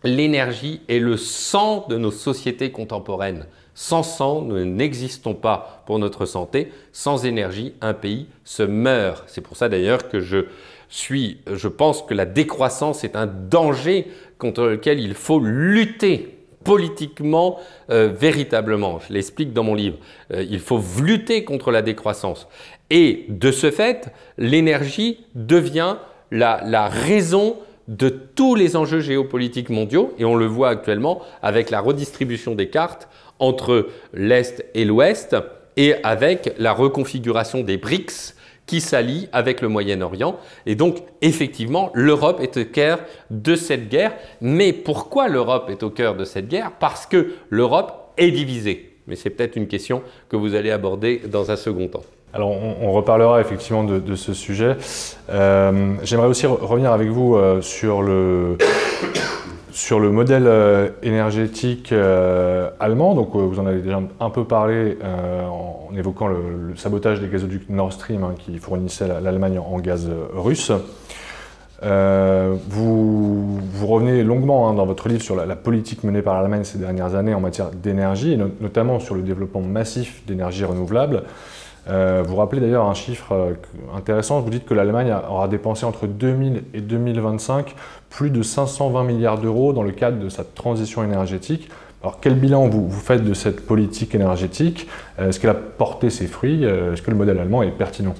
L'énergie est le sang de nos sociétés contemporaines. Sans sang, nous n'existons pas pour notre santé. Sans énergie, un pays se meurt. C'est pour ça d'ailleurs que je suis, je pense que la décroissance est un danger contre lequel il faut lutter politiquement euh, véritablement. Je l'explique dans mon livre. Euh, il faut lutter contre la décroissance. Et de ce fait, l'énergie devient la, la, raison de tous les enjeux géopolitiques mondiaux, et on le voit actuellement avec la redistribution des cartes entre l'Est et l'Ouest, et avec la reconfiguration des BRICS, qui s'allie avec le Moyen-Orient. Et donc, effectivement, l'Europe est au cœur de cette guerre. Mais pourquoi l'Europe est au cœur de cette guerre? Parce que l'Europe est divisée. Mais c'est peut-être une question que vous allez aborder dans un second temps. Alors, on, reparlera effectivement de, ce sujet. Euh, j'aimerais aussi revenir avec vous euh, sur le sur le modèle euh, énergétique euh, allemand, donc euh, vous en avez déjà un peu parlé en évoquant le, sabotage des gazoducs Nord Stream hein, qui fournissaient l'Allemagne en, gaz russe. Vous, revenez longuement hein, dans votre livre sur la, politique menée par l'Allemagne ces dernières années en matière d'énergie, et notamment sur le développement massif d'énergie renouvelable. Euh, vous rappelez d'ailleurs un chiffre euh, intéressant, vous dites que l'Allemagne aura dépensé entre 2000 et 2025 plus de 520 milliards d'euros dans le cadre de sa transition énergétique. Alors quel bilan vous, faites de cette politique énergétique? Euh, Est-ce qu'elle a porté ses fruits? Est-ce que le modèle allemand est pertinent?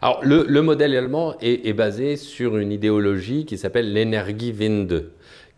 Alors le, modèle allemand est, est, basé sur une idéologie qui s'appelle l'Energiewende,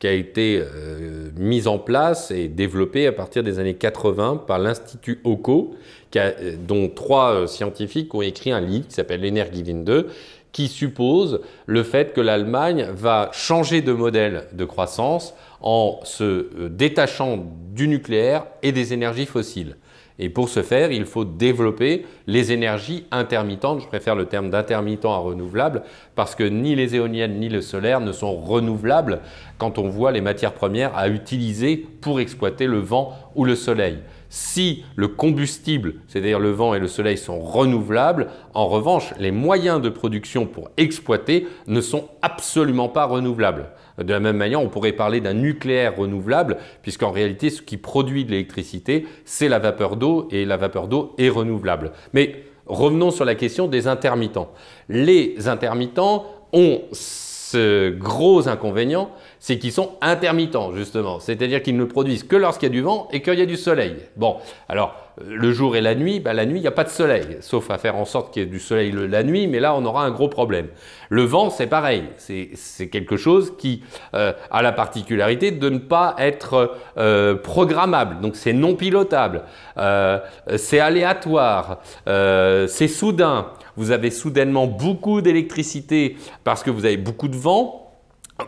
qui a été euh, mise en place et développée à partir des années 80 par l'Institut OCO, euh, dont trois euh, scientifiques ont écrit un livre qui s'appelle L'Energivine 2, qui suppose le fait que l'Allemagne va changer de modèle de croissance en se détachant du nucléaire et des énergies fossiles. Et pour ce faire, il faut développer les énergies intermittentes. Je préfère le terme d'intermittent à renouvelable parce que ni les éoliennes ni le solaire ne sont renouvelables quand on voit les matières premières à utiliser pour exploiter le vent ou le soleil. Si le combustible, c'est-à-dire le vent et le soleil, sont renouvelables, en revanche, les moyens de production pour exploiter ne sont absolument pas renouvelables. De la même manière, on pourrait parler d'un nucléaire renouvelable, puisqu'en réalité, ce qui produit de l'électricité, c'est la vapeur d'eau, et la vapeur d'eau est renouvelable. Mais revenons sur la question des intermittents. Les intermittents ont ce gros inconvénient, c'est qu'ils sont intermittents, justement. C'est-à-dire qu'ils ne produisent que lorsqu'il y a du vent et qu'il y a du soleil. Bon, alors, le jour et la nuit, bah, la nuit, il n'y a pas de soleil, sauf à faire en sorte qu'il y ait du soleil la nuit, mais là, on aura un gros problème. Le vent, c'est pareil. C'est quelque chose qui euh, a la particularité de ne pas être euh, programmable. Donc, c'est non pilotable. Euh, c'est aléatoire. c'est soudain. Vous avez soudainement beaucoup d'électricité parce que vous avez beaucoup de vent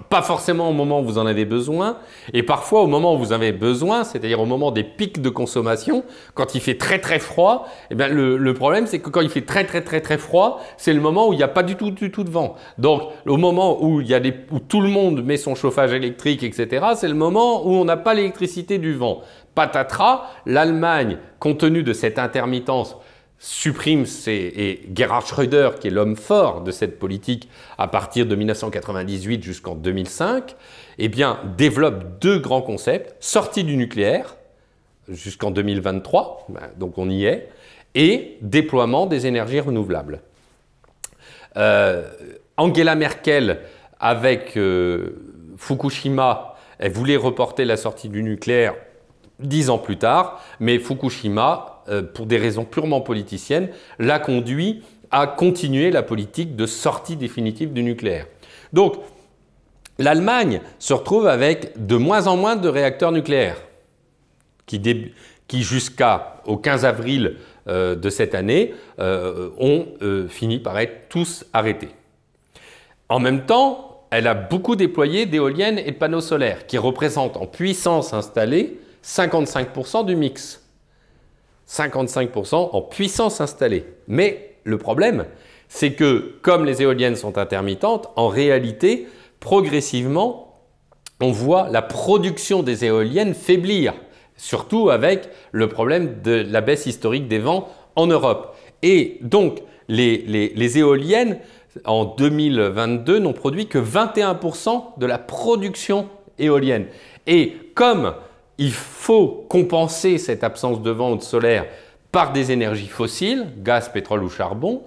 pas forcément au moment où vous en avez besoin, et parfois au moment où vous en avez besoin, c'est-à-dire au moment des pics de consommation, quand il fait très très froid, eh bien le, problème c'est que quand il fait très très très très froid, c'est le moment où il n'y a pas du tout du tout de vent. Donc au moment où, il y a où tout le monde met son chauffage électrique, etc., c'est le moment où on n'a pas l'électricité du vent. Patatras, l'Allemagne, compte tenu de cette intermittence, supprime, et Gerhard Schröder, qui est l'homme fort de cette politique à partir de 1998 jusqu'en 2005, eh bien, développe deux grands concepts, sortie du nucléaire, jusqu'en 2023, ben, donc on y est, et déploiement des énergies renouvelables. Euh, Angela Merkel, avec euh, Fukushima, elle voulait reporter la sortie du nucléaire dix ans plus tard, mais Fukushima euh, pour des raisons purement politiciennes, l'a conduit à continuer la politique de sortie définitive du nucléaire. Donc, l'Allemagne se retrouve avec de moins en moins de réacteurs nucléaires, qui, jusqu'au 15 avril euh, de cette année euh, ont fini par être tous arrêtés. En même temps, elle a beaucoup déployé d'éoliennes et de panneaux solaires, qui représentent en puissance installée 55% du mix. 55% en puissance installée. Mais le problème, c'est que comme les éoliennes sont intermittentes, en réalité, progressivement, on voit la production des éoliennes faiblir, surtout avec le problème de la baisse historique des vents en Europe. Et donc, les, éoliennes, en 2022, n'ont produit que 21% de la production éolienne. Et comme il faut compenser cette absence de vent ou de solaire par des énergies fossiles, gaz, pétrole ou charbon.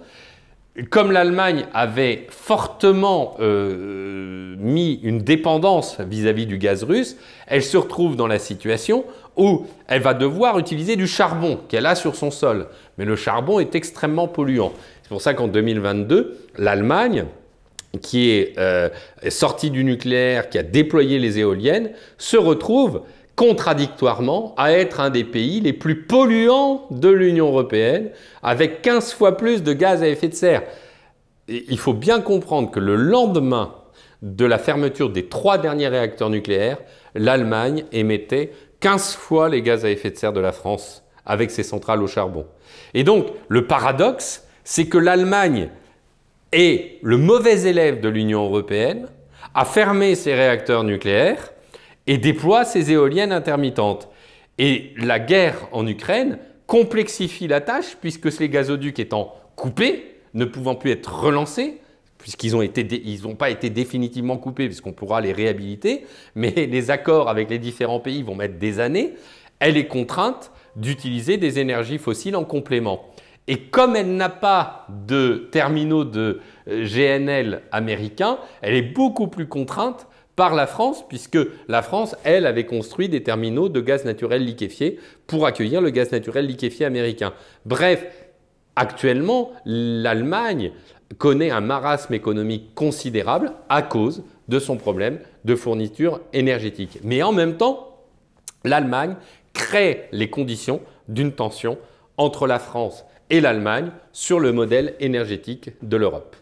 Comme l'Allemagne avait fortement euh, mis une dépendance vis-à-vis du gaz russe, elle se retrouve dans la situation où elle va devoir utiliser du charbon qu'elle a sur son sol. Mais le charbon est extrêmement polluant. C'est pour ça qu'en 2022, l'Allemagne, qui est euh, sortie du nucléaire, qui a déployé les éoliennes, se retrouve contradictoirement à être un des pays les plus polluants de l'Union européenne, avec 15 fois plus de gaz à effet de serre. il faut bien comprendre que le lendemain de la fermeture des trois derniers réacteurs nucléaires, l'Allemagne émettait 15 fois les gaz à effet de serre de la France avec ses centrales au charbon. Et donc, le paradoxe, c'est que l'Allemagne est le mauvais élève de l'Union européenne, a fermé ses réacteurs nucléaires, et déploie ses éoliennes intermittentes. Et la guerre en Ukraine complexifie la tâche puisque les gazoducs étant coupés, ne pouvant plus être relancés, puisqu'ils n'ont pas été définitivement coupés, puisqu'on pourra les réhabiliter, mais (laughs) les accords avec les différents pays vont mettre des années, elle est contrainte d'utiliser des énergies fossiles en complément. Et comme elle n'a pas de terminaux de euh, GNL américains, elle est beaucoup plus contrainte par la France, puisque la France, elle, avait construit des terminaux de gaz naturel liquéfié pour accueillir le gaz naturel liquéfié américain. Bref, actuellement, l'Allemagne connaît un marasme économique considérable à cause de son problème de fourniture énergétique. Mais en même temps, l'Allemagne crée les conditions d'une tension entre la France et l'Allemagne sur le modèle énergétique de l'Europe.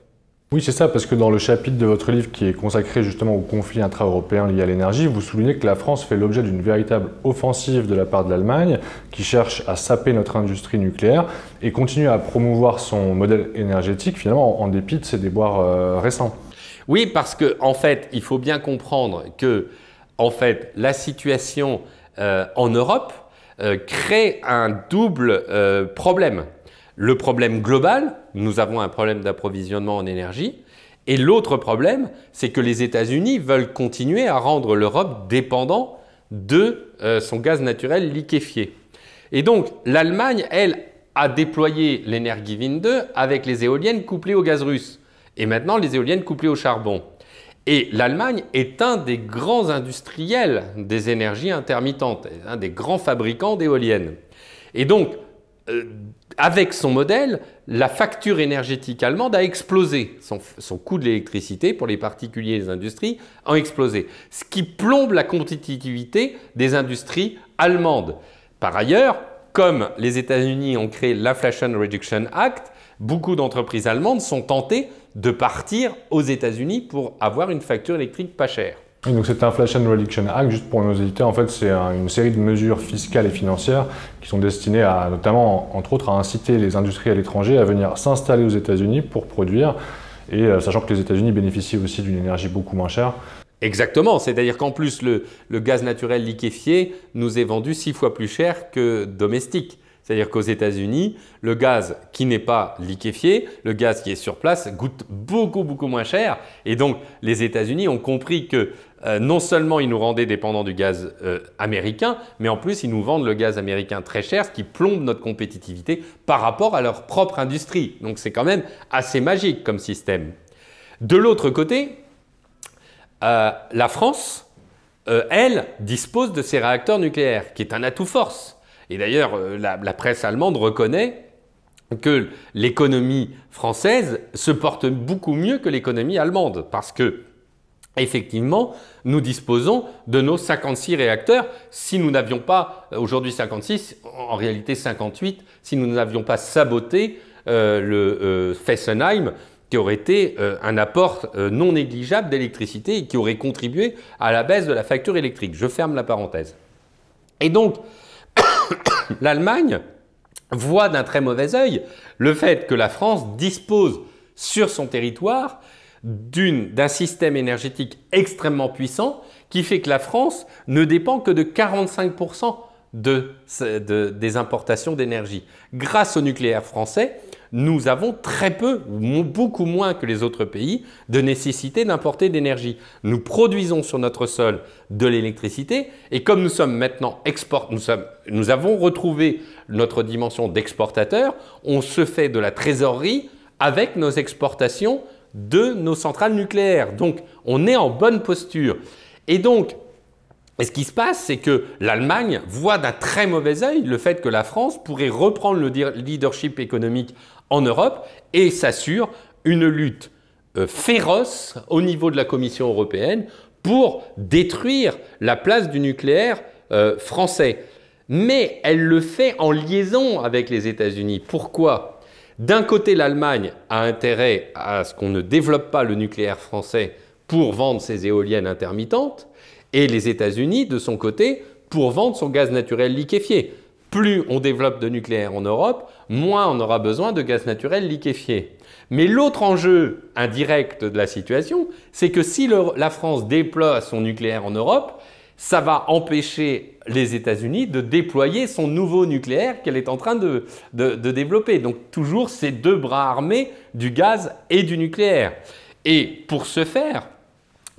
Oui, c'est ça, parce que dans le chapitre de votre livre qui est consacré justement au conflit intra-européen lié à l'énergie, vous soulignez que la France fait l'objet d'une véritable offensive de la part de l'Allemagne, qui cherche à saper notre industrie nucléaire et continue à promouvoir son modèle énergétique, finalement, en dépit de ses déboires euh, récents. Oui, parce qu'en en fait, il faut bien comprendre que la situation euh, en Europe euh, crée un double problème le problème global, nous avons un problème d'approvisionnement en énergie, et l'autre problème, c'est que les États-Unis veulent continuer à rendre l'Europe dépendant de euh, son gaz naturel liquéfié. Et donc l'Allemagne, elle, a déployé l'Energiewind 2 avec les éoliennes couplées au gaz russe, et maintenant les éoliennes couplées au charbon. Et l'Allemagne est un des grands industriels des énergies intermittentes, un des grands fabricants d'éoliennes. Et donc, euh, avec son modèle, la facture énergétique allemande a explosé. Son, coût de l'électricité pour les particuliers et les industries a explosé. Ce qui plombe la compétitivité des industries allemandes. Par ailleurs, comme les États-Unis ont créé l'Inflation Reduction Act, beaucoup d'entreprises allemandes sont tentées de partir aux États-Unis pour avoir une facture électrique pas chère donc cet Inflation Reduction Act, juste pour nos auditeurs, en fait, c'est une série de mesures fiscales et financières qui sont destinées à, notamment, entre autres, à inciter les industries à l'étranger à venir s'installer aux États-Unis pour produire, et euh, sachant que les États-Unis bénéficient aussi d'une énergie beaucoup moins chère. Exactement, c'est-à-dire qu'en plus, le, le, gaz naturel liquéfié nous est vendu six fois plus cher que domestique. C'est-à-dire qu'aux États-Unis, le gaz qui n'est pas liquéfié, le gaz qui est sur place, coûte beaucoup, beaucoup moins cher. Et donc, les États-Unis ont compris que euh, non seulement ils nous rendaient dépendants du gaz euh, américain, mais en plus, ils nous vendent le gaz américain très cher, ce qui plombe notre compétitivité par rapport à leur propre industrie. Donc, c'est quand même assez magique comme système. De l'autre côté, euh, la France, elle, dispose de ses réacteurs nucléaires, qui est un atout force. Et d'ailleurs, euh, la, presse allemande reconnaît que l'économie française se porte beaucoup mieux que l'économie allemande, parce que effectivement, nous disposons de nos 56 réacteurs. Si nous n'avions pas, euh, aujourd'hui 56, en réalité 58, si nous n'avions pas saboté euh, le Fessenheim, qui aurait été un apport non négligeable d'électricité et qui aurait contribué à la baisse de la facture électrique. Je ferme la parenthèse. Et donc, (coughs) l'Allemagne voit d'un très mauvais œil le fait que la France dispose sur son territoire d'un système énergétique extrêmement puissant qui fait que la France ne dépend que de 45% des importations d'énergie. Grâce au nucléaire français, nous avons très peu, beaucoup moins que les autres pays, de nécessité d'importer d'énergie. Nous produisons sur notre sol de l'électricité et comme nous sommes maintenant export, nous, nous avons retrouvé notre dimension d'exportateur, on se fait de la trésorerie avec nos exportations de nos centrales nucléaires. Donc on est en bonne posture. Et donc ce qui se passe, c'est que l'Allemagne voit d'un très mauvais œil le fait que la France pourrait reprendre le leadership économique en Europe et s'assure une lutte euh, féroce au niveau de la Commission européenne pour détruire la place du nucléaire euh, français. Mais elle le fait en liaison avec les États-Unis. Pourquoi? D'un côté, l'Allemagne a intérêt à ce qu'on ne développe pas le nucléaire français pour vendre ses éoliennes intermittentes, et les États-Unis, de son côté, pour vendre son gaz naturel liquéfié plus on développe de nucléaire en Europe, moins on aura besoin de gaz naturel liquéfié. Mais l'autre enjeu indirect de la situation, c'est que si la France déploie son nucléaire en Europe, ça va empêcher les États-Unis de déployer son nouveau nucléaire qu'elle est en train de, de, développer. Donc toujours ces deux bras armés du gaz et du nucléaire. Et pour ce faire,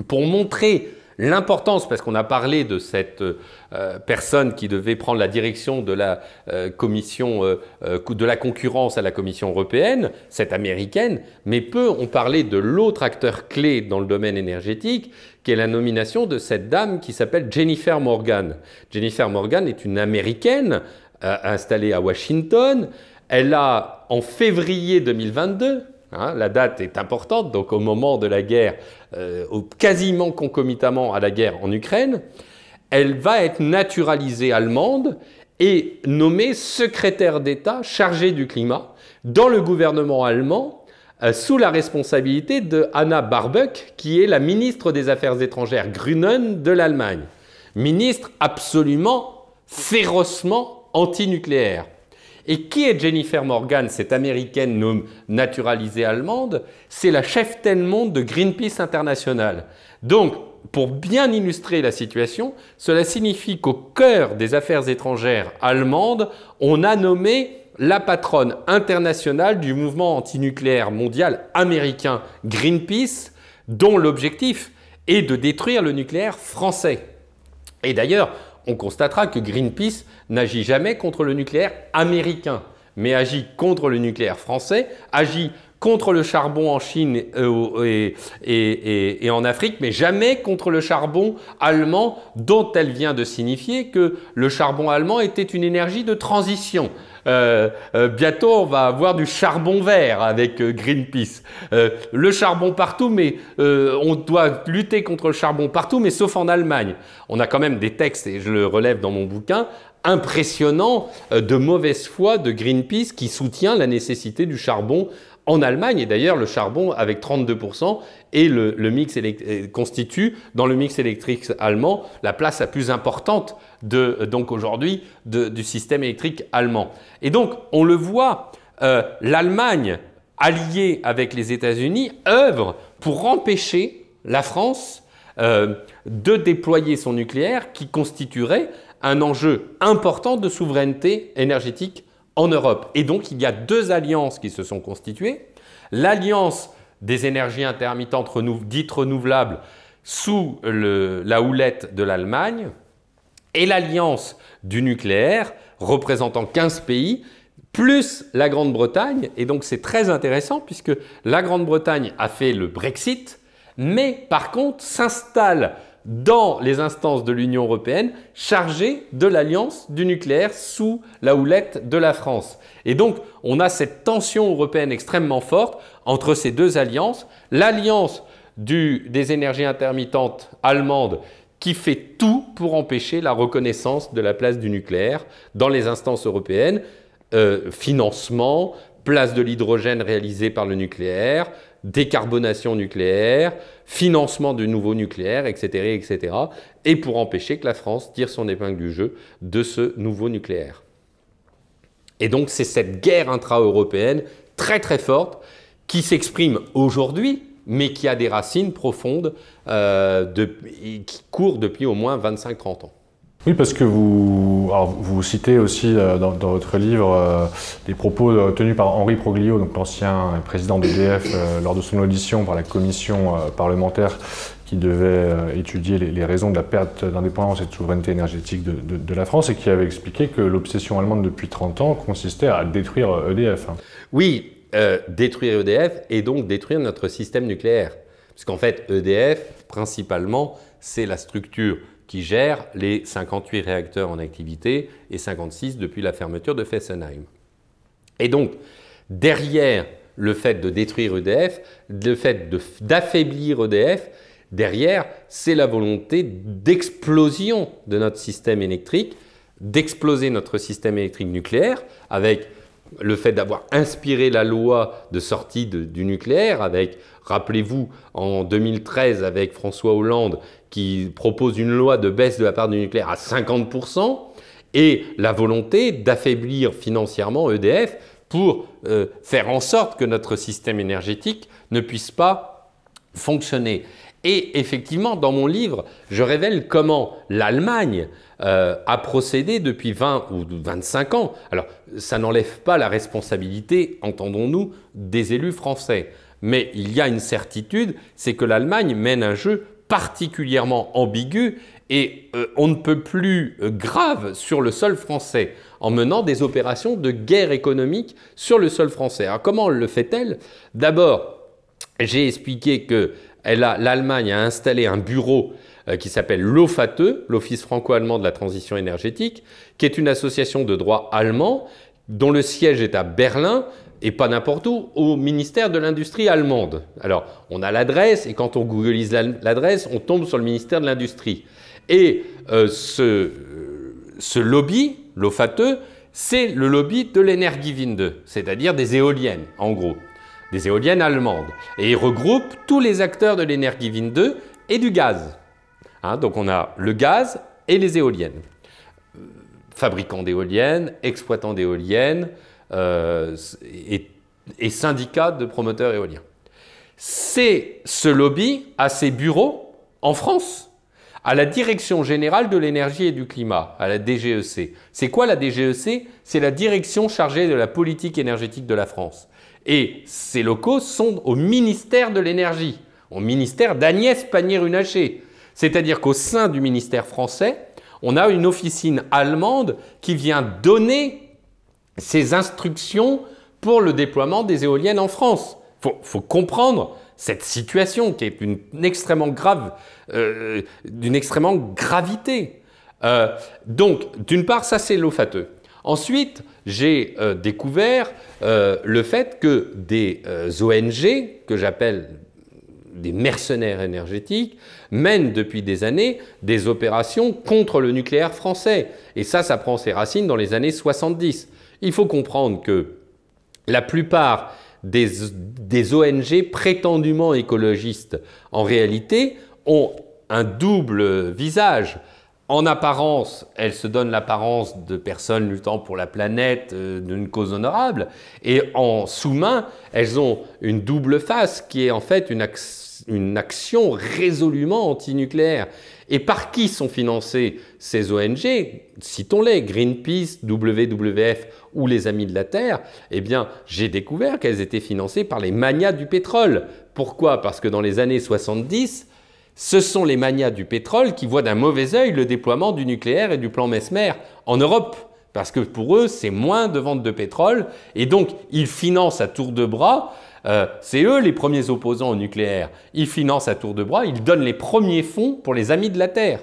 pour montrer L'importance, parce qu'on a parlé de cette euh, personne qui devait prendre la direction de la euh, commission euh, de la concurrence à la Commission européenne, cette américaine, mais peu ont parlé de l'autre acteur clé dans le domaine énergétique, qui est la nomination de cette dame qui s'appelle Jennifer Morgan. Jennifer Morgan est une américaine installée à Washington. Elle a, en février 2022, Hein, la date est importante, donc au moment de la guerre, euh, quasiment concomitamment à la guerre en Ukraine, elle va être naturalisée allemande et nommée secrétaire d'État chargée du climat dans le gouvernement allemand euh, sous la responsabilité de Anna Barbuck, qui est la ministre des Affaires étrangères Grünen de l'Allemagne. Ministre absolument férocement antinucléaire. Et qui est Jennifer Morgan, cette américaine naturalisée allemande? C'est la chef monde de Greenpeace International. Donc, pour bien illustrer la situation, cela signifie qu'au cœur des affaires étrangères allemandes, on a nommé la patronne internationale du mouvement antinucléaire mondial américain Greenpeace, dont l'objectif est de détruire le nucléaire français. Et d'ailleurs, on constatera que Greenpeace n'agit jamais contre le nucléaire américain, mais agit contre le nucléaire français, agit contre le charbon en Chine et, en Afrique, mais jamais contre le charbon allemand, dont elle vient de signifier que le charbon allemand était une énergie de transition. Euh, euh, bientôt, on va avoir du charbon vert avec Greenpeace. le charbon partout, mais on doit lutter contre le charbon partout, mais sauf en Allemagne. On a quand même des textes, et je le relève dans mon bouquin, impressionnants de mauvaise foi de Greenpeace qui soutient la nécessité du charbon en Allemagne, et d'ailleurs le charbon avec 32% et le, mix euh, constitue dans le mix électrique allemand la place la plus importante de, euh, donc aujourd'hui du système électrique allemand. Et donc on le voit, euh, l'Allemagne alliée avec les États-Unis œuvre pour empêcher la France de déployer son nucléaire qui constituerait un enjeu important de souveraineté énergétique en Europe. Et donc, il y a deux alliances qui se sont constituées. L'alliance des énergies intermittentes dites renouvelables sous la houlette de l'Allemagne et l'alliance du nucléaire représentant 15 pays, plus la Grande-Bretagne. Et donc c'est très intéressant puisque la Grande-Bretagne a fait le Brexit, mais par contre s'installe dans les instances de l'Union européenne chargées de l'alliance du nucléaire sous la houlette de la France. Et donc, on a cette tension européenne extrêmement forte entre ces deux alliances. L'alliance des énergies intermittentes allemandes qui fait tout pour empêcher la reconnaissance de la place du nucléaire dans les instances européennes, euh, financement, place de l'hydrogène réalisé par le nucléaire, décarbonation nucléaire, financement de nouveaux nucléaires, etc., etc., et pour empêcher que la France tire son épingle du jeu de ce nouveau nucléaire. Et donc c'est cette guerre intra-européenne très très forte qui s'exprime aujourd'hui, mais qui a des racines profondes euh, qui courent depuis au moins 25-30 ans. Oui, parce que vous, vous citez aussi euh, dans, votre livre euh, des propos euh, tenus par Henri Proglio, donc l'ancien président d'EDF, lors de son audition par la commission parlementaire qui devait étudier les, raisons de la perte d'indépendance et de souveraineté énergétique de, la France et qui avait expliqué que l'obsession allemande depuis 30 ans consistait à détruire EDF. Oui, détruire EDF et donc détruire notre système nucléaire. Parce qu'en fait, EDF, principalement, c'est la structure qui gère les 58 réacteurs en activité et 56 depuis la fermeture de Fessenheim. Et donc, derrière le fait de détruire EDF, le fait d'affaiblir EDF, derrière, c'est la volonté d'explosion de notre système électrique, d'exploser notre système électrique nucléaire avec le fait d'avoir inspiré la loi de sortie du nucléaire, avec, rappelez-vous, en 2013, avec François Hollande, qui propose une loi de baisse de la part du nucléaire à 50%, et la volonté d'affaiblir financièrement EDF pour euh, faire en sorte que notre système énergétique ne puisse pas fonctionner. Et effectivement, dans mon livre, je révèle comment l'Allemagne euh, a procédé depuis 20 ou 25 ans. Alors, ça n'enlève pas la responsabilité, entendons-nous, des élus français. Mais il y a une certitude, c'est que l'Allemagne mène un jeu particulièrement ambigu et euh, on ne peut plus euh, grave sur le sol français en menant des opérations de guerre économique sur le sol français. Alors comment le fait-elle? D'abord, j'ai expliqué que l'Allemagne a installé un bureau euh, qui s'appelle l'OFATE, l'Office franco-allemand de la transition énergétique, qui est une association de droit allemand dont le siège est à Berlin, et pas n'importe où, au ministère de l'Industrie allemande. Alors, on a l'adresse, et quand on googlise l'adresse, on tombe sur le ministère de l'Industrie. Et euh, ce, ce, lobby, l'OFATE, c'est le lobby de l'Energiewende, c'est-à-dire des éoliennes, en gros, des éoliennes allemandes. Et il regroupe tous les acteurs de l'Energiewende et du gaz. Hein, donc on a le gaz et les éoliennes. Fabricants d'éoliennes, exploitants d'éoliennes euh, et, et syndicats de promoteurs éoliens. C'est ce lobby à ses bureaux en France à la Direction générale de l'énergie et du climat, à la DGEC. C'est quoi la DGEC C'est la direction chargée de la politique énergétique de la France. Et ces locaux sont au ministère de l'énergie, au ministère d'Agnès Pannier-Runacher. C'est-à-dire qu'au sein du ministère français, on a une officine allemande qui vient donner ses instructions pour le déploiement des éoliennes en France. Il faut, comprendre cette situation qui est une, extrêmement grave, euh, d'une extrêmement gravité. Euh, donc, d'une part, ça c'est l'eau. Ensuite, j'ai euh, découvert le fait que des ONG, que j'appelle des mercenaires énergétiques, mènent depuis des années des opérations contre le nucléaire français. Et ça, ça prend ses racines dans les années 70. Il faut comprendre que la plupart des, ONG prétendument écologistes, en réalité, ont un double visage. En apparence, elles se donnent l'apparence de personnes luttant pour la planète, euh, d'une cause honorable, et en sous-main, elles ont une double face qui est en fait une, une action résolument antinucléaire. Et par qui sont financées ces ONG Citons-les, Greenpeace, WWF ou les Amis de la Terre. Eh bien, j'ai découvert qu'elles étaient financées par les manias du pétrole. Pourquoi? Parce que dans les années 70, ce sont les manias du pétrole qui voient d'un mauvais œil le déploiement du nucléaire et du plan Mesmer en Europe. Parce que pour eux, c'est moins de vente de pétrole. Et donc, ils financent à tour de bras euh, c'est eux les premiers opposants au nucléaire. Ils financent à tour de bras, ils donnent les premiers fonds pour les Amis de la Terre.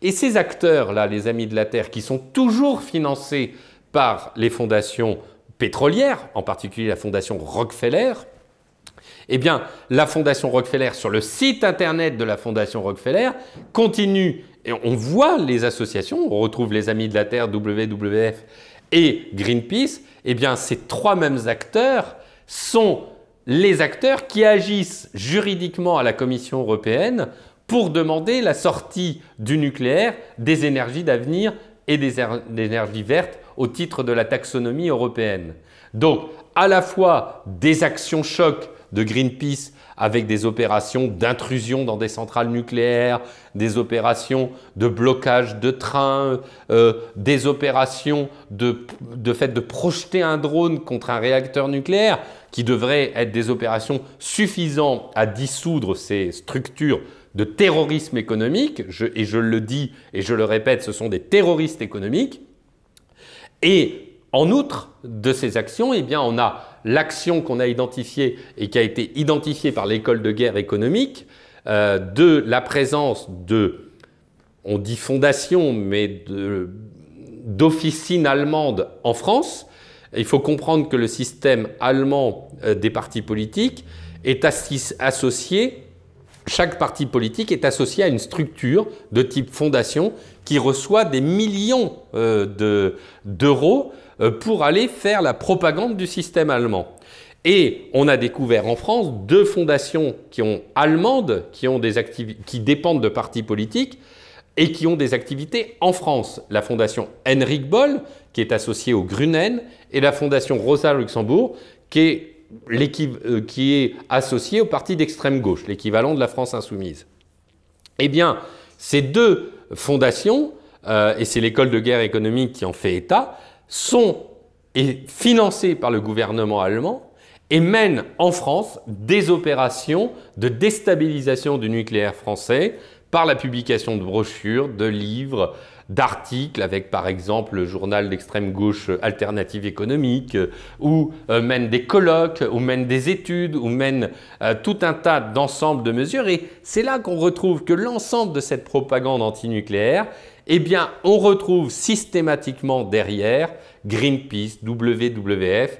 Et ces acteurs-là, les Amis de la Terre, qui sont toujours financés par les fondations pétrolières, en particulier la fondation Rockefeller, eh bien, la fondation Rockefeller, sur le site internet de la fondation Rockefeller, continue, et on voit les associations, on retrouve les Amis de la Terre, WWF et Greenpeace, eh bien, ces trois mêmes acteurs sont les acteurs qui agissent juridiquement à la Commission européenne pour demander la sortie du nucléaire, des énergies d'avenir et des, énergies vertes au titre de la taxonomie européenne. Donc, à la fois des actions chocs de Greenpeace avec des opérations d'intrusion dans des centrales nucléaires, des opérations de blocage de trains, euh, des opérations de, fait de projeter un drone contre un réacteur nucléaire, qui devraient être des opérations suffisantes à dissoudre ces structures de terrorisme économique, et je le dis et je le répète, ce sont des terroristes économiques. Et en outre de ces actions, eh bien, on a l'action qu'on a identifiée et qui a été identifiée par l'école de guerre économique euh, de la présence de, on dit fondation, mais d'officines allemandes en France. Il faut comprendre que le système allemand euh, des partis politiques est associé, chaque parti politique est associé à une structure de type fondation qui reçoit des millions euh, d'euros pour aller faire la propagande du système allemand. Et on a découvert en France deux fondations qui allemandes, qui, ont des qui dépendent de partis politiques et qui ont des activités en France. La fondation Henrik Boll, qui est associée au Grunen, et la fondation Rosa Luxembourg, qui est, euh, associée au parti d'extrême gauche, l'équivalent de la France insoumise. Eh bien, ces deux fondations, euh, et c'est l'école de guerre économique qui en fait état, sont financés par le gouvernement allemand et mènent en France des opérations de déstabilisation du nucléaire français par la publication de brochures, de livres, d'articles avec par exemple le journal d'extrême gauche Alternative économique, ou euh, mènent des colloques, ou mènent des études, ou mènent euh, tout un tas d'ensembles de mesures. Et c'est là qu'on retrouve que l'ensemble de cette propagande antinucléaire eh bien, on retrouve systématiquement derrière Greenpeace, WWF,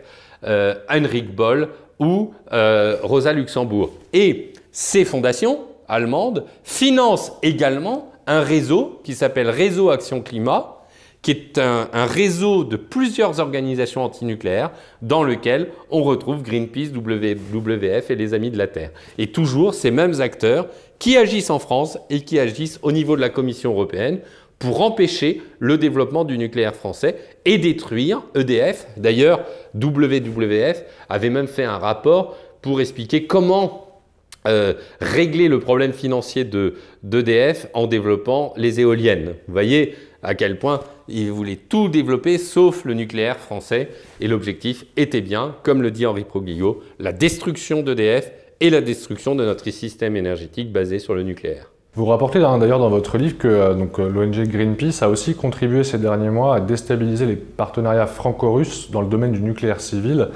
Heinrich Boll ou Rosa Luxembourg. Et ces fondations allemandes financent également un réseau qui s'appelle Réseau Action Climat, qui est un, réseau de plusieurs organisations antinucléaires dans lequel on retrouve Greenpeace, WWF et les Amis de la Terre. Et toujours ces mêmes acteurs qui agissent en France et qui agissent au niveau de la Commission européenne pour empêcher le développement du nucléaire français et détruire EDF. D'ailleurs, WWF avait même fait un rapport pour expliquer comment euh, régler le problème financier d'EDF en développant les éoliennes. Vous voyez à quel point il voulait tout développer sauf le nucléaire français. Et l'objectif était bien, comme le dit Henri Proglio, la destruction d'EDF et la destruction de notre système énergétique basé sur le nucléaire. Vous rapportez d'ailleurs dans votre livre que euh, euh, l'ONG Greenpeace a aussi contribué ces derniers mois à déstabiliser les partenariats franco-russes dans le domaine du nucléaire civil.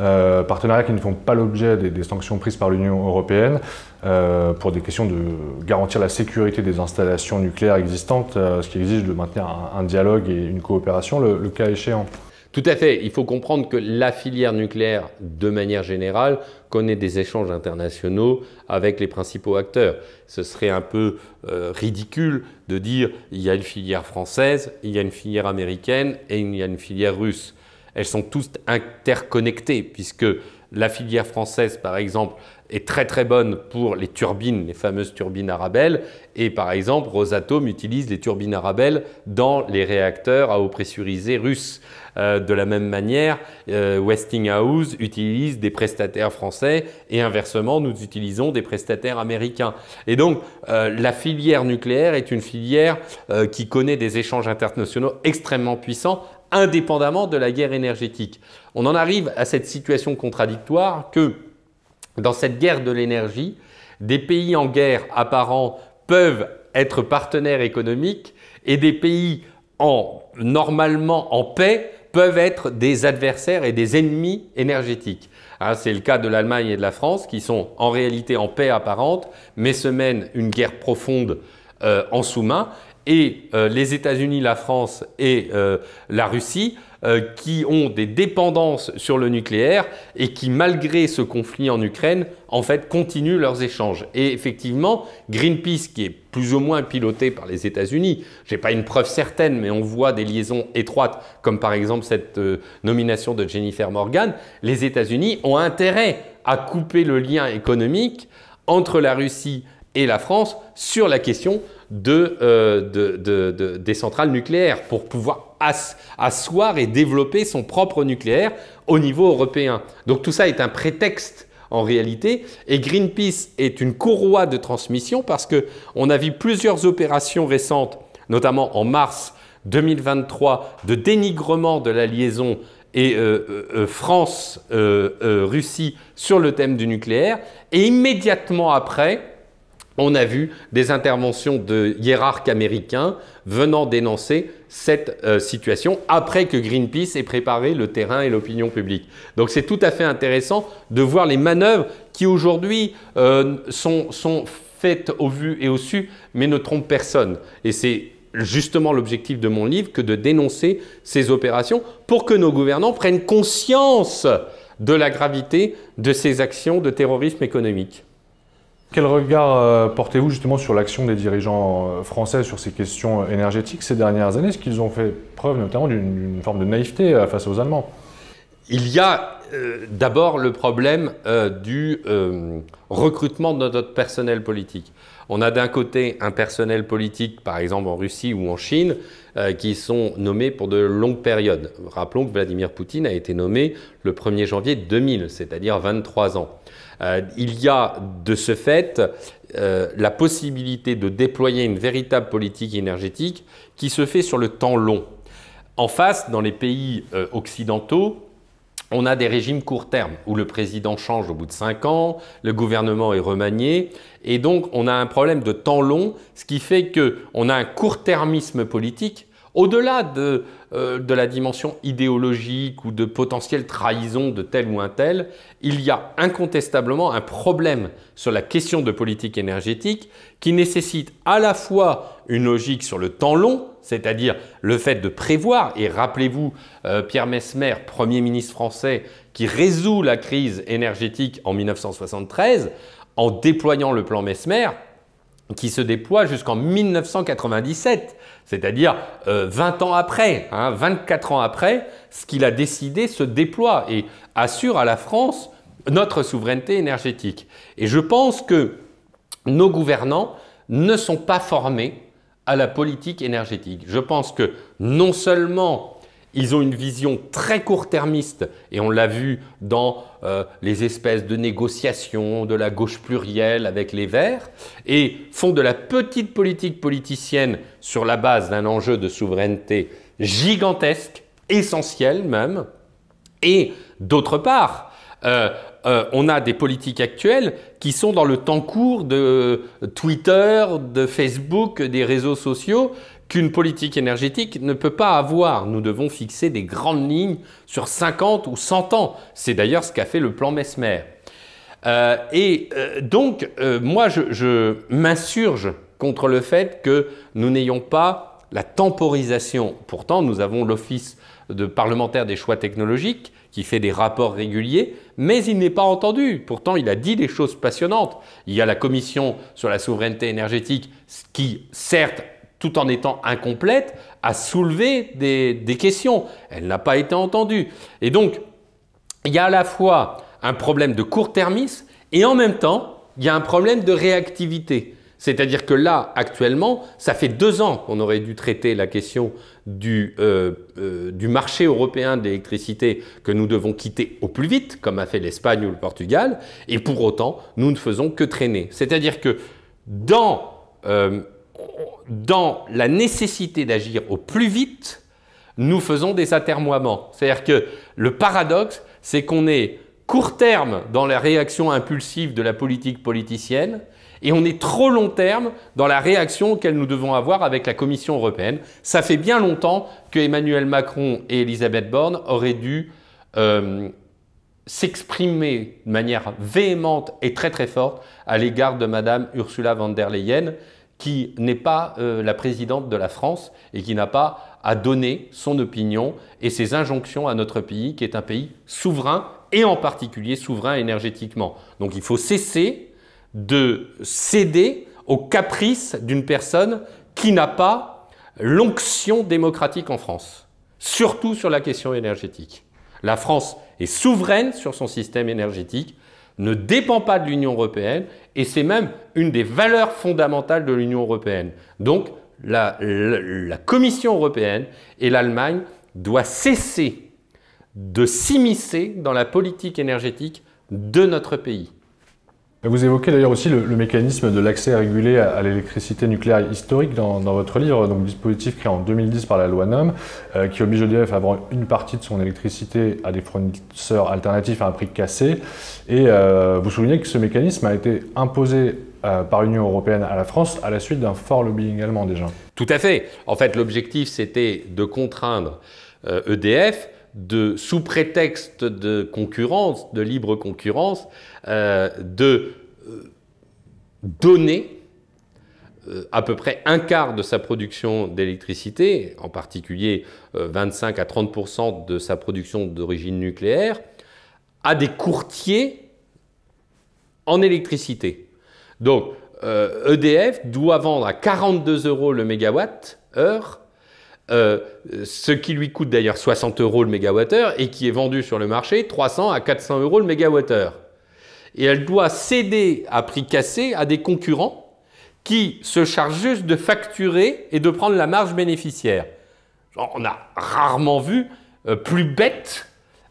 Euh, partenariats qui ne font pas l'objet des, sanctions prises par l'Union européenne pour des questions de garantir la sécurité des installations nucléaires existantes, ce qui exige de maintenir un, dialogue et une coopération, le, cas échéant. Tout à fait. Il faut comprendre que la filière nucléaire, de manière générale, connaît des échanges internationaux avec les principaux acteurs. Ce serait un peu ridicule de dire il y a une filière française, il y a une filière américaine et il y a une filière russe elles sont toutes interconnectées, puisque la filière française, par exemple, est très très bonne pour les turbines, les fameuses turbines Arabelle, et par exemple, Rosatom utilise les turbines Arabelle dans les réacteurs à eau pressurisée russes. Euh, de la même manière, euh, Westinghouse utilise des prestataires français et inversement, nous utilisons des prestataires américains. Et donc, euh, la filière nucléaire est une filière qui connaît des échanges internationaux extrêmement puissants indépendamment de la guerre énergétique. On en arrive à cette situation contradictoire que dans cette guerre de l'énergie, des pays en guerre apparents peuvent être partenaires économiques et des pays en, normalement en paix peuvent être des adversaires et des ennemis énergétiques. Hein, c'est le cas de l'Allemagne et de la France qui sont en réalité en paix apparente mais se mènent une guerre profonde euh, en sous-main et euh, les États-Unis, la France et euh, la Russie qui ont des dépendances sur le nucléaire et qui, malgré ce conflit en Ukraine, en fait, continuent leurs échanges. Et effectivement, Greenpeace, qui est plus ou moins piloté par les États-Unis, j'ai pas une preuve certaine, mais on voit des liaisons étroites, comme par exemple cette nomination de Jennifer Morgan, les États-Unis ont intérêt à couper le lien économique entre la Russie et la France sur la question euh, des centrales nucléaires pour pouvoir asseoir et développer son propre nucléaire au niveau européen. Donc tout ça est un prétexte en réalité. Et Greenpeace est une courroie de transmission parce qu'on a vu plusieurs opérations récentes, notamment en mars 2023, de dénigrement de la liaison et euh, euh, France-Russie sur le thème du nucléaire. Et immédiatement après, on a vu des interventions de hiérarques américains venant dénoncer cette euh, situation après que Greenpeace ait préparé le terrain et l'opinion publique. Donc c'est tout à fait intéressant de voir les manœuvres qui aujourd'hui euh, sont, faites au vu et au su, mais ne trompent personne. Et c'est justement l'objectif de mon livre que de dénoncer ces opérations pour que nos gouvernants prennent conscience de la gravité de ces actions de terrorisme économique. Quel regard euh, portez-vous justement sur l'action des dirigeants euh, français sur ces questions énergétiques ces dernières années? Est-ce qu'ils ont fait preuve notamment d'une forme de naïveté euh, face aux Allemands? Il y a d'abord le problème du recrutement de notre personnel politique. On a d'un côté un personnel politique, par exemple en Russie ou en Chine, qui sont nommés pour de longues périodes. Rappelons que Vladimir Poutine a été nommé le 1er janvier 2000, c'est-à-dire 23 ans. Euh, il y a de ce fait euh, la possibilité de déployer une véritable politique énergétique qui se fait sur le temps long. En face, dans les pays euh, occidentaux, on a des régimes court terme où le président change au bout de cinq ans, le gouvernement est remanié, et donc on a un problème de temps long, ce qui fait qu'on a un court-termisme politique au-delà de, euh, de, la dimension idéologique ou de potentielle trahison de tel ou un tel, il y a incontestablement un problème sur la question de politique énergétique qui nécessite à la fois une logique sur le temps long, c'est-à-dire le fait de prévoir, et rappelez-vous euh, Pierre Mesmer, Premier ministre français, qui résout la crise énergétique en 1973 en déployant le plan Mesmer, qui se déploie jusqu'en 1997, c'est-à-dire 20 euh, ans après, 24 hein, ans après, ce qu'il a décidé se déploie et assure à la France notre souveraineté énergétique. Et je pense que nos gouvernants ne sont pas formés à la politique énergétique. Je pense que non seulement ils ont une vision très court-termiste, et on l'a vu dans euh, les espèces de négociations de la gauche plurielle avec les Verts, et font de la petite politique politicienne sur la base d'un enjeu de souveraineté gigantesque, essentiel même, et d'autre part, euh, euh, on a des politiques actuelles qui sont dans le temps court de Twitter, de Facebook, des réseaux sociaux, qu'une politique énergétique ne peut pas avoir. Nous devons fixer des grandes lignes sur 50 ou 100 ans. C'est d'ailleurs ce qu'a fait le plan Mesmer. Euh, et donc, moi, je, je m'insurge contre le fait que nous n'ayons pas la temporisation. Pourtant, nous avons l'Office de parlementaire des choix technologiques qui fait des rapports réguliers, mais il n'est pas entendu. Pourtant, il a dit des choses passionnantes. Il y a la commission sur la souveraineté énergétique qui, certes, tout en étant incomplète, a soulevé des, questions. Elle n'a pas été entendue. Et donc, il y a à la fois un problème de court-termisme et en même temps, il y a un problème de réactivité. C'est-à-dire que là, actuellement, ça fait deux ans qu'on aurait dû traiter la question du, euh, euh, marché européen de l'électricité que nous devons quitter au plus vite, comme a fait l'Espagne ou le Portugal, et pour autant, nous ne faisons que traîner. C'est-à-dire que dans, euh, dans la nécessité d'agir au plus vite, nous faisons des atermoiements. C'est-à-dire que le paradoxe, c'est qu'on est court terme dans la réaction impulsive de la politique politicienne, et on est trop long terme dans la réaction auquel nous devons avoir avec la Commission européenne. Ça fait bien longtemps que Emmanuel Macron et Elisabeth Borne auraient dû euh, s'exprimer de manière véhémente et très très forte à l'égard de Madame Ursula von der Leyen, qui n'est pas euh, la présidente de la France et qui n'a pas à donner son opinion et ses injonctions à notre pays, qui est un pays souverain et en particulier souverain énergétiquement. Donc il faut cesser de céder aux caprices d'une personne qui n'a pas l'onction démocratique en France, surtout sur la question énergétique. La France est souveraine sur son système énergétique, ne dépend pas de l'Union européenne, et c'est même une des valeurs fondamentales de l'Union européenne. Donc, la, Commission européenne et l'Allemagne doivent cesser de s'immiscer dans la politique énergétique de notre pays. Vous évoquez d'ailleurs aussi le, mécanisme de l'accès régulé à, l'électricité nucléaire historique dans, votre livre, donc dispositif créé en 2010 par la loi NOM, euh, qui oblige EDF à vendre une partie de son électricité à des fournisseurs alternatifs à un prix cassé. Et euh, vous soulignez que ce mécanisme a été imposé euh, par l'Union européenne à la France à la suite d'un fort lobbying allemand déjà. Tout à fait. En fait, l'objectif, c'était de contraindre EDF e de, sous prétexte de concurrence, de libre concurrence, euh, de euh, donner euh, à peu près un quart de sa production d'électricité, en particulier 25 à 30% de sa production d'origine nucléaire, à des courtiers en électricité. Donc, EDF e doit vendre à 42 euros le mégawatt heure ce qui lui coûte d'ailleurs 60 euros le mégawattheure et qui est vendu sur le marché 300 à 400 euros le mégawattheure. Et elle doit céder à prix cassé à des concurrents qui se chargent juste de facturer et de prendre la marge bénéficiaire. on a rarement vu euh, plus bête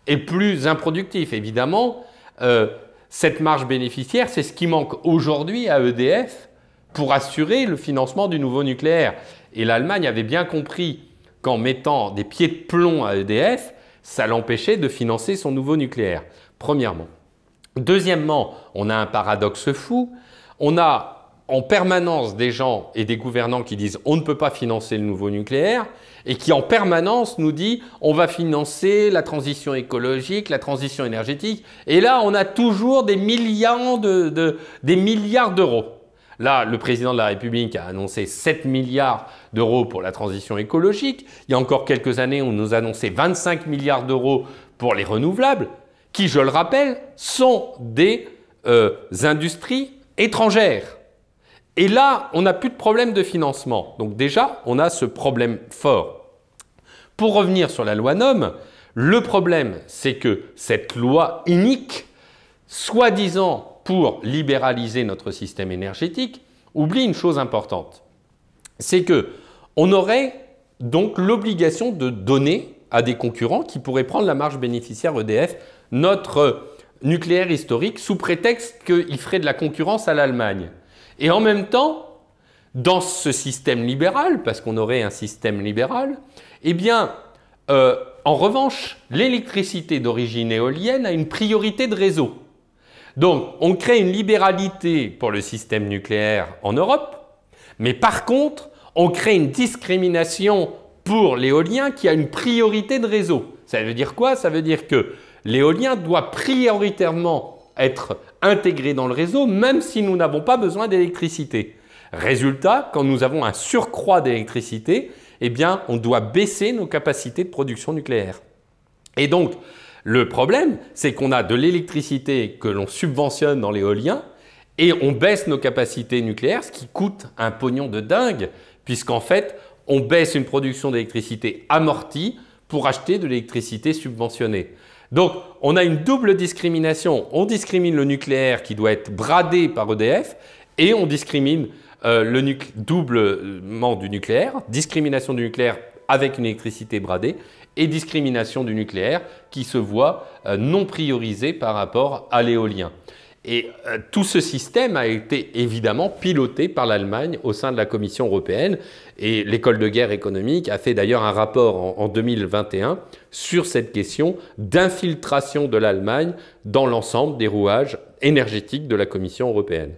et plus improductif. Évidemment, euh, cette marge bénéficiaire, c'est ce qui manque aujourd'hui à EDF pour assurer le financement du nouveau nucléaire. Et l'Allemagne avait bien compris qu'en mettant des pieds de plomb à EDF, ça l'empêchait de financer son nouveau nucléaire, premièrement. Deuxièmement, on a un paradoxe fou. On a en permanence des gens et des gouvernants qui disent on ne peut pas financer le nouveau nucléaire et qui en permanence nous dit on va financer la transition écologique, la transition énergétique. Et là, on a toujours des milliards d'euros. Là, le président de la République a annoncé 7 milliards d'euros pour la transition écologique. Il y a encore quelques années, on nous annonçait 25 milliards d'euros pour les renouvelables, qui, je le rappelle, sont des euh, industries étrangères. Et là, on n'a plus de problème de financement. Donc déjà, on a ce problème fort. Pour revenir sur la loi NOM, le problème, c'est que cette loi unique, soi-disant pour libéraliser notre système énergétique, oublie une chose importante. C'est que on aurait donc l'obligation de donner à des concurrents qui pourraient prendre la marge bénéficiaire EDF notre nucléaire historique sous prétexte qu'il ferait de la concurrence à l'Allemagne. Et en même temps, dans ce système libéral, parce qu'on aurait un système libéral, eh bien, euh, en revanche, l'électricité d'origine éolienne a une priorité de réseau. Donc, on crée une libéralité pour le système nucléaire en Europe, mais par contre, on crée une discrimination pour l'éolien qui a une priorité de réseau. Ça veut dire quoi? Ça veut dire que l'éolien doit prioritairement être intégré dans le réseau, même si nous n'avons pas besoin d'électricité. Résultat, quand nous avons un surcroît d'électricité, eh bien, on doit baisser nos capacités de production nucléaire. Et donc, le problème, c'est qu'on a de l'électricité que l'on subventionne dans l'éolien et on baisse nos capacités nucléaires, ce qui coûte un pognon de dingue, puisqu'en fait, on baisse une production d'électricité amortie pour acheter de l'électricité subventionnée. Donc, on a une double discrimination. On discrimine le nucléaire qui doit être bradé par EDF et on discrimine euh, le doublement du nucléaire, discrimination du nucléaire avec une électricité bradée et discrimination du nucléaire qui se voit euh, non priorisé par rapport à l'éolien. Et euh, tout ce système a été évidemment piloté par l'Allemagne au sein de la Commission européenne. Et l'école de guerre économique a fait d'ailleurs un rapport en 2021 sur cette question d'infiltration de l'Allemagne dans l'ensemble des rouages énergétiques de la Commission européenne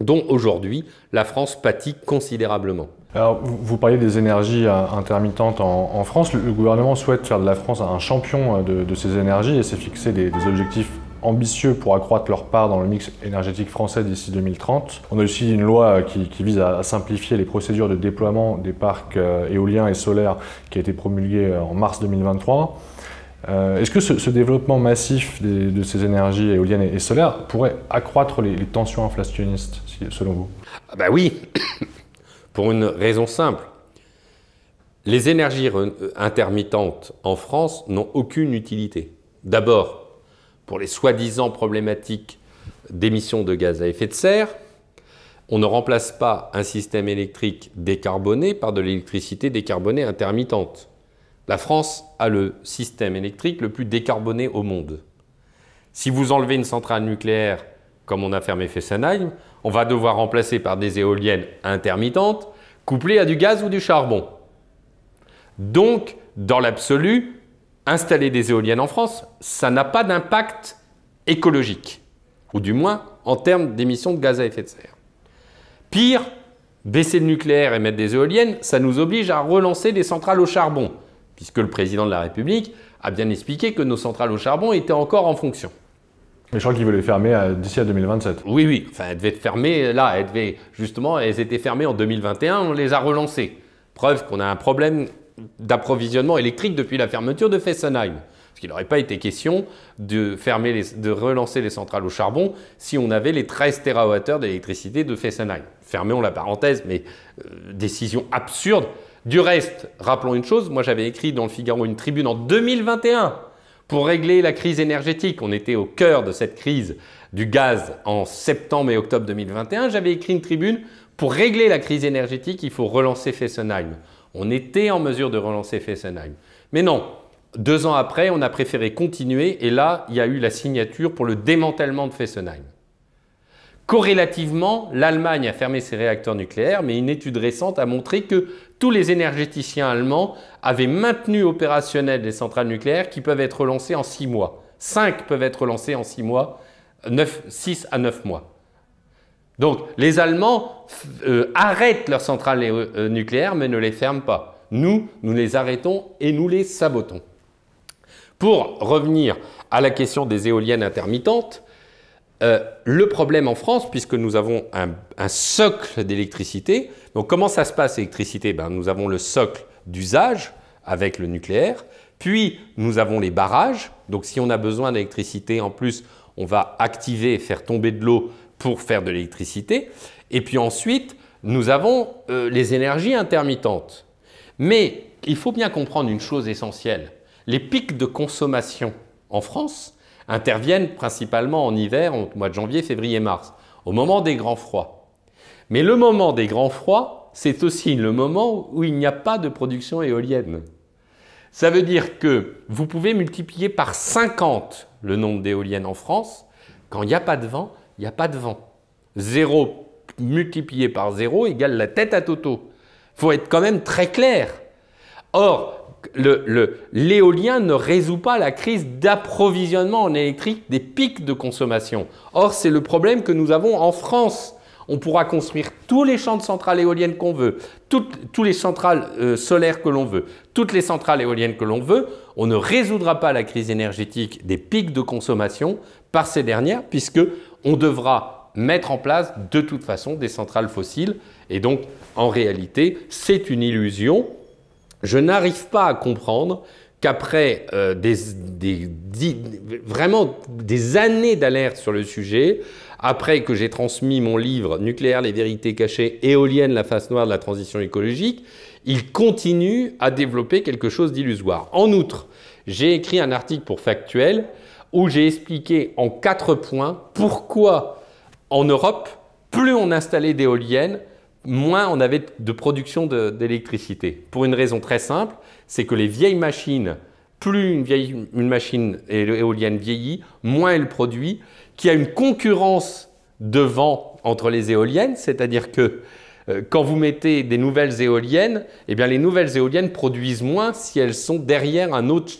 dont aujourd'hui la France pâtit considérablement. Alors, vous parliez des énergies euh, intermittentes en, France. Le, gouvernement souhaite faire de la France un champion euh, de, ces énergies et s'est fixé des, objectifs ambitieux pour accroître leur part dans le mix énergétique français d'ici 2030. On a aussi une loi euh, qui, vise à, simplifier les procédures de déploiement des parcs éoliens et solaires qui a été promulguée en mars 2023. Euh, est-ce que ce, développement massif de ces énergies éoliennes et, solaires pourrait accroître les, tensions inflationnistes, selon vous? Ah bah Oui, (coughs) pour une raison simple. Les énergies intermittentes en France n'ont aucune utilité. D'abord, pour les soi-disant problématiques d'émissions de gaz à effet de serre, on ne remplace pas un système électrique décarboné par de l'électricité décarbonée intermittente. La France a le système électrique le plus décarboné au monde. Si vous enlevez une centrale nucléaire, comme on a fermé Fessenheim, on va devoir remplacer par des éoliennes intermittentes, couplées à du gaz ou du charbon. Donc, dans l'absolu, installer des éoliennes en France, ça n'a pas d'impact écologique, ou du moins en termes d'émissions de gaz à effet de serre. Pire, baisser le nucléaire et mettre des éoliennes, ça nous oblige à relancer des centrales au charbon puisque le président de la République a bien expliqué que nos centrales au charbon étaient encore en fonction. Mais je crois qu'il veut les fermer d'ici à 2027. Oui, oui. Enfin, elles devaient être fermées là. Elles devaient, justement, elles étaient fermées en 2021. On les a relancées. Preuve qu'on a un problème d'approvisionnement électrique depuis la fermeture de Fessenheim. Parce qu'il n'aurait pas été question de, fermer de relancer les centrales au charbon si on avait les 13 TWh d'électricité de Fessenheim. Fermons la parenthèse, mais euh, décision absurde du reste, rappelons une chose, moi j'avais écrit dans le Figaro une tribune en 2021 pour régler la crise énergétique. On était au cœur de cette crise du gaz en septembre et octobre 2021. J'avais écrit une tribune pour régler la crise énergétique, il faut relancer Fessenheim. On était en mesure de relancer Fessenheim. Mais non, deux ans après, on a préféré continuer et là, il y a eu la signature pour le démantèlement de Fessenheim. Corrélativement, l'Allemagne a fermé ses réacteurs nucléaires, mais une étude récente a montré que tous les énergéticiens allemands avaient maintenu opérationnelles des centrales nucléaires qui peuvent être relancées en 6 mois. 5 peuvent être relancées en 6 mois, 6 à 9 mois. Donc les Allemands euh, arrêtent leurs centrales euh, nucléaires mais ne les ferment pas. Nous, nous les arrêtons et nous les sabotons. Pour revenir à la question des éoliennes intermittentes, Euh, le problème en France, puisque nous avons un, socle d'électricité, donc comment ça se passe l'électricité? Ben, Nous avons le socle d'usage avec le nucléaire, puis nous avons les barrages, donc si on a besoin d'électricité en plus, on va activer faire tomber de l'eau pour faire de l'électricité, et puis ensuite, nous avons euh, les énergies intermittentes. Mais il faut bien comprendre une chose essentielle, les pics de consommation en France, interviennent principalement en hiver, au mois de janvier, février, mars, au moment des grands froids. Mais le moment des grands froids, c'est aussi le moment où il n'y a pas de production éolienne. Ça veut dire que vous pouvez multiplier par 50 le nombre d'éoliennes en France. Quand il n'y a pas de vent, il n'y a pas de vent. Zéro multiplié par zéro égale la tête à Toto. Il faut être quand même très clair. Or, l'éolien ne résout pas la crise d'approvisionnement en électrique des pics de consommation. Or, c'est le problème que nous avons en France. On pourra construire tous les champs de centrales éoliennes qu'on veut, toutes, tous les centrales euh, solaires que l'on veut, toutes les centrales éoliennes que l'on veut. On ne résoudra pas la crise énergétique des pics de consommation par ces dernières, puisque on devra mettre en place de toute façon des centrales fossiles. Et donc, en réalité, c'est une illusion je n'arrive pas à comprendre qu'après euh, vraiment des années d'alerte sur le sujet, après que j'ai transmis mon livre Nucléaire, les vérités cachées, éolienne, la face noire de la transition écologique, il continue à développer quelque chose d'illusoire. En outre, j'ai écrit un article pour Factuel où j'ai expliqué en quatre points pourquoi en Europe, plus on installait d'éoliennes, moins on avait de production d'électricité. Pour une raison très simple, c'est que les vieilles machines, plus une, vieille, une machine éolienne vieillit, moins elle produit, qu'il y a une concurrence de vent entre les éoliennes, c'est-à-dire que quand vous mettez des nouvelles éoliennes, eh bien les nouvelles éoliennes produisent moins si elles sont derrière un autre,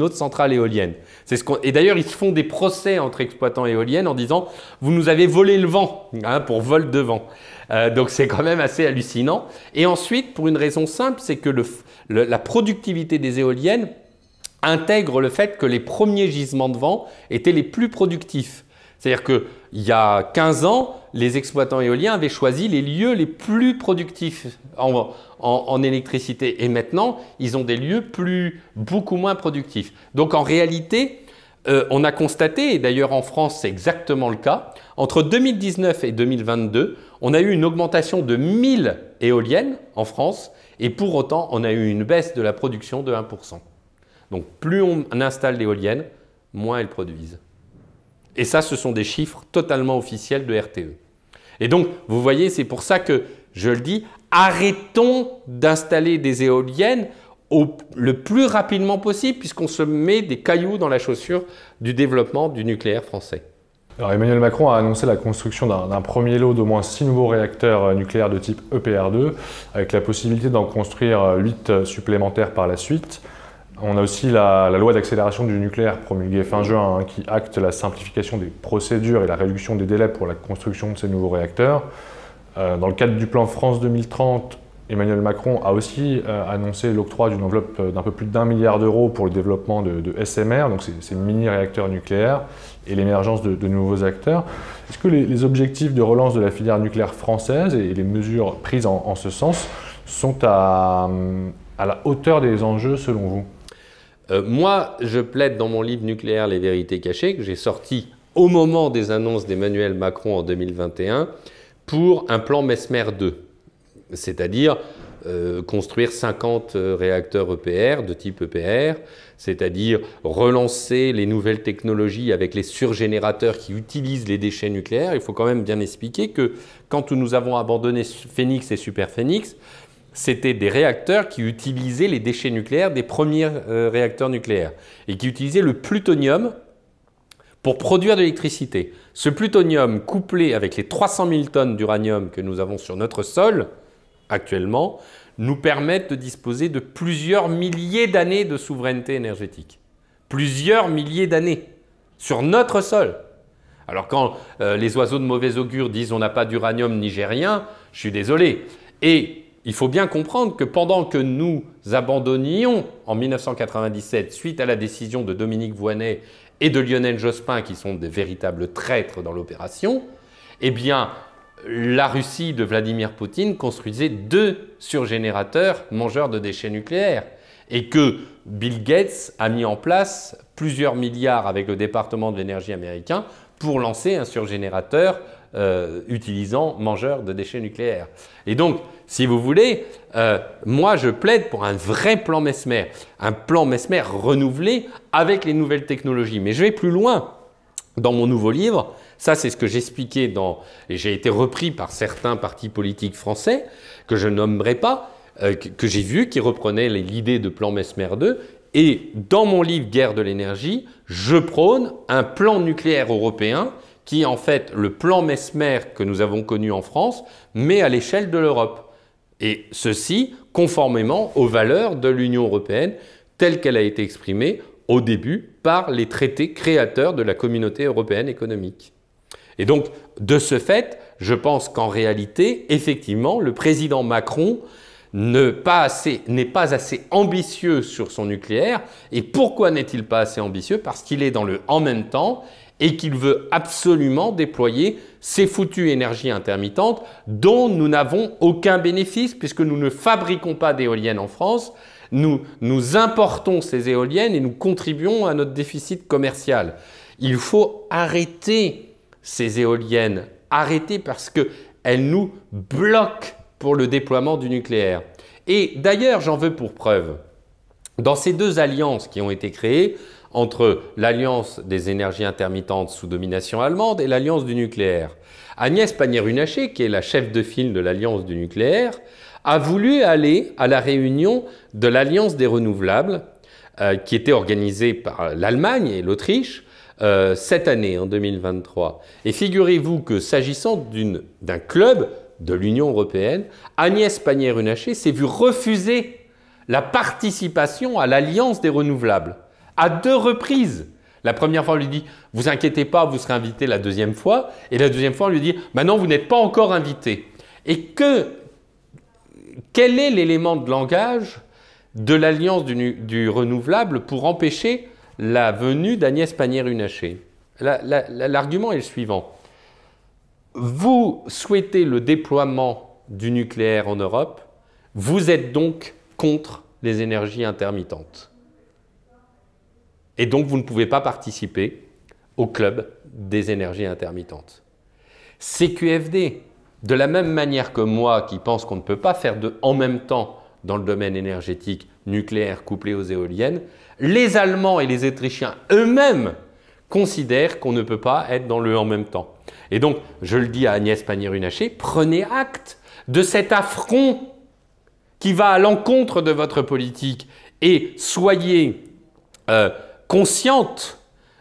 autre centrale éolienne. Ce et d'ailleurs, ils font des procès entre exploitants éoliennes en disant vous nous avez volé le vent hein, pour vol de vent. Euh, donc c'est quand même assez hallucinant. Et ensuite, pour une raison simple, c'est que la productivité des éoliennes intègre le fait que les premiers gisements de vent étaient les plus productifs. C'est-à-dire qu'il y a 15 ans, les exploitants éoliens avaient choisi les lieux les plus productifs en, électricité. Et maintenant, ils ont des lieux plus, beaucoup moins productifs. Donc en réalité, euh, on a constaté, et d'ailleurs en France c'est exactement le cas, entre 2019 et 2022, on a eu une augmentation de 1000 éoliennes en France, et pour autant on a eu une baisse de la production de 1%. Donc plus on installe d'éoliennes, moins elles produisent. Et ça, ce sont des chiffres totalement officiels de RTE. Et donc, vous voyez, c'est pour ça que je le dis, arrêtons d'installer des éoliennes le plus rapidement possible, puisqu'on se met des cailloux dans la chaussure du développement du nucléaire français. Alors Emmanuel Macron a annoncé la construction d'un premier lot d'au moins 6 nouveaux réacteurs euh, nucléaires de type EPR2, avec la possibilité d'en construire 8 euh, supplémentaires par la suite. On a aussi la, loi d'accélération du nucléaire promulguée fin juin hein, qui acte la simplification des procédures et la réduction des délais pour la construction de ces nouveaux réacteurs. Euh, dans le cadre du plan France 2030, Emmanuel Macron a aussi euh, annoncé l'octroi d'une enveloppe d'un peu plus d'un milliard d'euros pour le développement de, SMR, donc ces mini-réacteurs nucléaires, et l'émergence de, nouveaux acteurs. Est-ce que les, objectifs de relance de la filière nucléaire française et, les mesures prises en, ce sens sont à la hauteur des enjeux selon vous? Euh, moi, je plaide dans mon livre Nucléaire, les vérités cachées, que j'ai sorti au moment des annonces d'Emmanuel Macron en 2021, pour un plan Mesmer 2, c'est-à-dire euh, construire 50 euh, réacteurs EPR, de type EPR, c'est-à-dire relancer les nouvelles technologies avec les surgénérateurs qui utilisent les déchets nucléaires. Il faut quand même bien expliquer que quand nous avons abandonné Phoenix et Super Phoenix, c'était des réacteurs qui utilisaient les déchets nucléaires des premiers euh, réacteurs nucléaires et qui utilisaient le plutonium pour produire de l'électricité. Ce plutonium couplé avec les 300 000 tonnes d'uranium que nous avons sur notre sol actuellement nous permettent de disposer de plusieurs milliers d'années de souveraineté énergétique. Plusieurs milliers d'années sur notre sol. Alors quand euh, les oiseaux de mauvais augure disent on n'a pas d'uranium nigérien, je suis désolé. Il faut bien comprendre que pendant que nous abandonnions en 1997, suite à la décision de Dominique Voynet et de Lionel Jospin, qui sont des véritables traîtres dans l'opération, eh bien, la Russie de Vladimir Poutine construisait deux surgénérateurs mangeurs de déchets nucléaires et que Bill Gates a mis en place plusieurs milliards avec le département de l'énergie américain pour lancer un surgénérateur euh, utilisant mangeurs de déchets nucléaires. Et donc, si vous voulez, euh, moi je plaide pour un vrai plan Mesmer, un plan Mesmer renouvelé avec les nouvelles technologies. Mais je vais plus loin. Dans mon nouveau livre, ça c'est ce que j'expliquais dans, et j'ai été repris par certains partis politiques français, que je nommerai pas, euh, que, j'ai vu, qui reprenaient l'idée de plan Mesmer 2. Et dans mon livre Guerre de l'énergie, je prône un plan nucléaire européen qui est en fait le plan Mesmer que nous avons connu en France, mais à l'échelle de l'Europe. Et ceci conformément aux valeurs de l'Union européenne telle qu'elle a été exprimée au début par les traités créateurs de la communauté européenne économique. Et donc, de ce fait, je pense qu'en réalité, effectivement, le président Macron n'est pas, pas assez ambitieux sur son nucléaire. Et pourquoi n'est-il pas assez ambitieux? Parce qu'il est dans le en même temps et qu'il veut absolument déployer ces foutues énergies intermittentes dont nous n'avons aucun bénéfice puisque nous ne fabriquons pas d'éoliennes en France, nous, nous importons ces éoliennes et nous contribuons à notre déficit commercial. Il faut arrêter ces éoliennes, arrêter parce qu'elles nous bloquent pour le déploiement du nucléaire. Et d'ailleurs, j'en veux pour preuve, dans ces deux alliances qui ont été créées, entre l'Alliance des énergies intermittentes sous domination allemande et l'Alliance du nucléaire. Agnès Pannier-Runacher, qui est la chef de file de l'Alliance du nucléaire, a voulu aller à la réunion de l'Alliance des renouvelables, euh, qui était organisée par l'Allemagne et l'Autriche, euh, cette année, en 2023. Et figurez-vous que s'agissant d'un club de l'Union européenne, Agnès Pannier-Runacher s'est vue refuser la participation à l'Alliance des renouvelables à deux reprises. La première fois, on lui dit Vous inquiétez pas, vous serez invité la deuxième fois. Et la deuxième fois, on lui dit Maintenant, vous n'êtes pas encore invité. Et que, quel est l'élément de langage de l'alliance du, renouvelable pour empêcher la venue d'Agnès Pannier-Runacher? L'argument est le suivant. Vous souhaitez le déploiement du nucléaire en Europe, vous êtes donc contre les énergies intermittentes. Et donc, vous ne pouvez pas participer au club des énergies intermittentes. CQFD, de la même manière que moi qui pense qu'on ne peut pas faire de en même temps dans le domaine énergétique nucléaire couplé aux éoliennes, les Allemands et les Autrichiens eux-mêmes considèrent qu'on ne peut pas être dans le en même temps. Et donc, je le dis à Agnès Pannier-Runacher, prenez acte de cet affront qui va à l'encontre de votre politique et soyez euh, consciente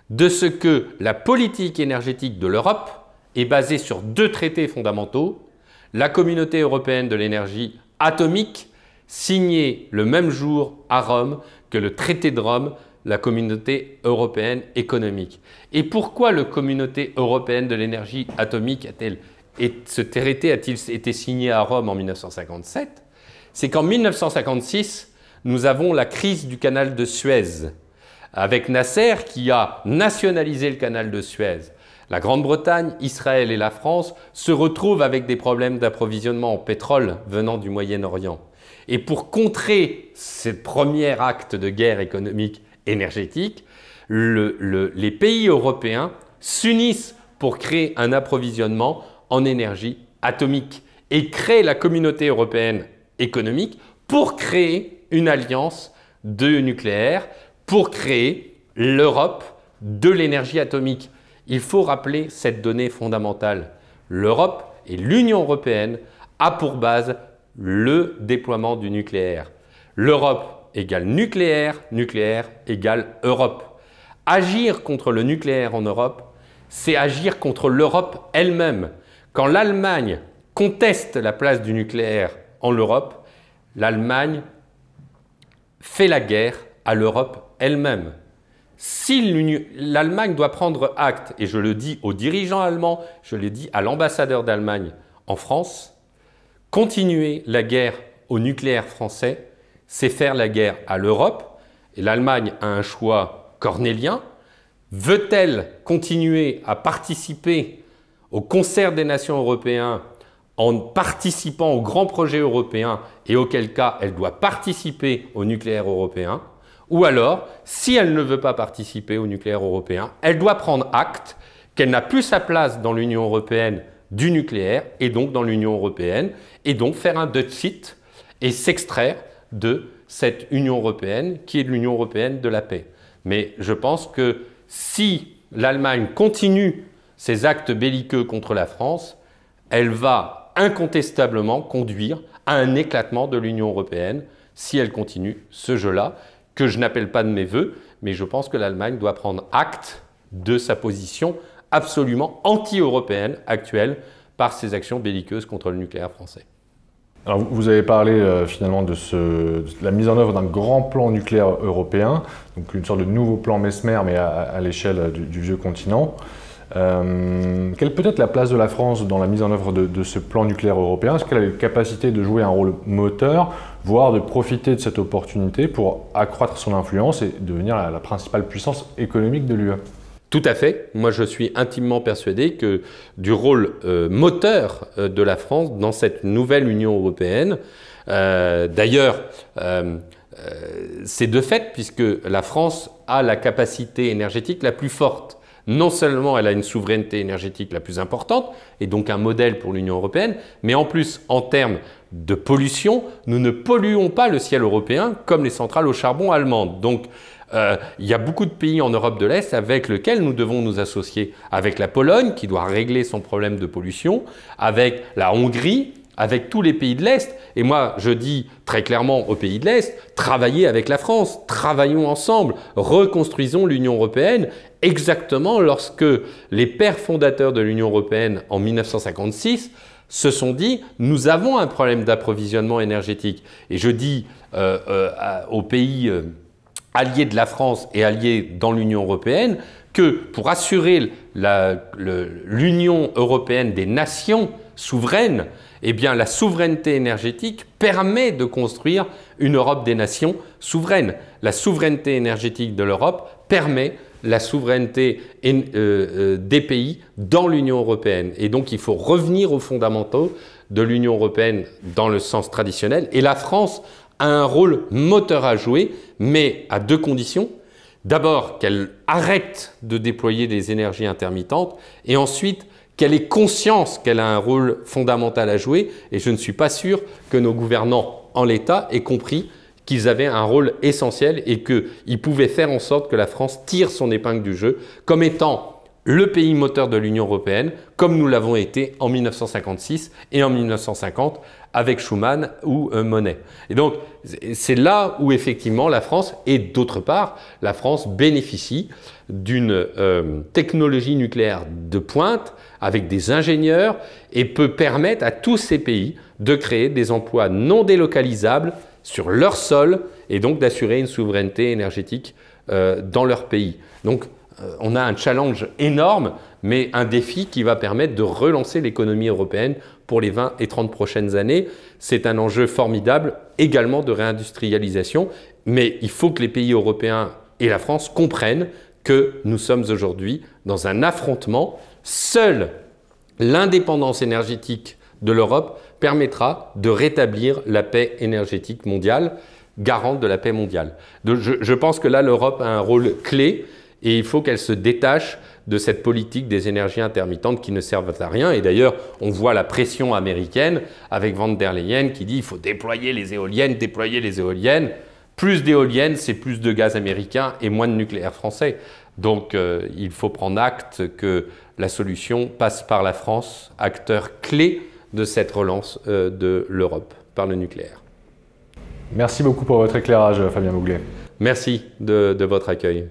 de ce que la politique énergétique de l'Europe est basée sur deux traités fondamentaux, la communauté européenne de l'énergie atomique, signé le même jour à Rome que le traité de Rome, la communauté européenne économique. Et pourquoi la communauté européenne de l'énergie atomique a-t-elle ce traité a-t-il été signé à Rome en 1957 C'est qu'en 1956, nous avons la crise du canal de Suez, avec Nasser qui a nationalisé le canal de Suez. La Grande-Bretagne, Israël et la France se retrouvent avec des problèmes d'approvisionnement en pétrole venant du Moyen-Orient. Et pour contrer ce premier acte de guerre économique énergétique, les pays européens s'unissent pour créer un approvisionnement en énergie atomique et créent la communauté européenne économique pour créer une alliance de nucléaire pour créer l'Europe de l'énergie atomique. Il faut rappeler cette donnée fondamentale. L'Europe et l'Union européenne a pour base le déploiement du nucléaire. L'Europe égale nucléaire, nucléaire égale Europe. Agir contre le nucléaire en Europe, c'est agir contre l'Europe elle-même. Quand l'Allemagne conteste la place du nucléaire en Europe, l'Allemagne fait la guerre à l'Europe elle-même. Si l'Allemagne doit prendre acte, et je le dis aux dirigeants allemands, je le dis à l'ambassadeur d'Allemagne en France, continuer la guerre au nucléaire français, c'est faire la guerre à l'Europe, et l'Allemagne a un choix cornélien, Veut-elle continuer à participer au concert des nations européennes en participant aux grands projets européens et auquel cas elle doit participer au nucléaire européen? Ou alors, si elle ne veut pas participer au nucléaire européen, elle doit prendre acte qu'elle n'a plus sa place dans l'Union européenne du nucléaire et donc dans l'Union européenne et donc faire un Dutch et s'extraire de cette Union européenne qui est l'Union européenne de la paix. Mais je pense que si l'Allemagne continue ses actes belliqueux contre la France, elle va incontestablement conduire à un éclatement de l'Union européenne si elle continue ce jeu-là, que je n'appelle pas de mes voeux, mais je pense que l'Allemagne doit prendre acte de sa position absolument anti-européenne actuelle par ses actions belliqueuses contre le nucléaire français. Alors, vous avez parlé euh, finalement de, la mise en œuvre d'un grand plan nucléaire européen, donc une sorte de nouveau plan Mesmer, mais à, l'échelle du, vieux continent. Euh, quelle peut être la place de la France dans la mise en œuvre de, ce plan nucléaire européen? Est-ce qu'elle a la capacité de jouer un rôle moteur, voire de profiter de cette opportunité pour accroître son influence et devenir la principale puissance économique de l'UE tout à fait. Moi, je suis intimement persuadé que du rôle euh, moteur euh, de la France dans cette nouvelle Union européenne, euh, d'ailleurs, c'est de fait puisque la France a la capacité énergétique la plus forte. Non seulement elle a une souveraineté énergétique la plus importante, et donc un modèle pour l'Union européenne, mais en plus, en termes de pollution, nous ne polluons pas le ciel européen comme les centrales au charbon allemandes. Donc, euh, il y a beaucoup de pays en Europe de l'Est avec lesquels nous devons nous associer. Avec la Pologne, qui doit régler son problème de pollution, avec la Hongrie, avec tous les pays de l'Est. Et moi, je dis très clairement aux pays de l'Est, travaillez avec la France, travaillons ensemble, reconstruisons l'Union européenne, exactement lorsque les pères fondateurs de l'Union européenne en 1956 se sont dit, nous avons un problème d'approvisionnement énergétique. Et je dis euh, euh, aux pays alliés de la France et alliés dans l'Union européenne, que pour assurer l'Union européenne des nations souveraines, eh bien, la souveraineté énergétique permet de construire une Europe des nations souveraines. La souveraineté énergétique de l'Europe permet la souveraineté euh, euh, des pays dans l'Union européenne. Et donc, il faut revenir aux fondamentaux de l'Union européenne dans le sens traditionnel. Et la France a un rôle moteur à jouer, mais à deux conditions. D'abord, qu'elle arrête de déployer des énergies intermittentes, et ensuite, qu'elle ait conscience qu'elle a un rôle fondamental à jouer, et je ne suis pas sûr que nos gouvernants en l'État aient compris qu'ils avaient un rôle essentiel et qu'ils pouvaient faire en sorte que la France tire son épingle du jeu comme étant le pays moteur de l'Union européenne, comme nous l'avons été en 1956 et en 1950 avec Schuman ou euh, Monet. Et donc, c'est là où effectivement la France, et d'autre part, la France bénéficie d'une euh, technologie nucléaire de pointe avec des ingénieurs et peut permettre à tous ces pays de créer des emplois non délocalisables sur leur sol et donc d'assurer une souveraineté énergétique euh, dans leur pays. Donc, on a un challenge énorme, mais un défi qui va permettre de relancer l'économie européenne pour les 20 et 30 prochaines années. C'est un enjeu formidable également de réindustrialisation, mais il faut que les pays européens et la France comprennent que nous sommes aujourd'hui dans un affrontement. Seule l'indépendance énergétique de l'Europe permettra de rétablir la paix énergétique mondiale, garante de la paix mondiale. je pense que là, l'Europe a un rôle clé et il faut qu'elle se détache de cette politique des énergies intermittentes qui ne servent à rien. Et d'ailleurs, on voit la pression américaine avec Van der Leyen qui dit il faut déployer les éoliennes, déployer les éoliennes. Plus d'éoliennes, c'est plus de gaz américain et moins de nucléaire français. Donc euh, il faut prendre acte que la solution passe par la France, acteur clé de cette relance euh, de l'Europe par le nucléaire. Merci beaucoup pour votre éclairage, Fabien Mouglet. Merci de votre accueil.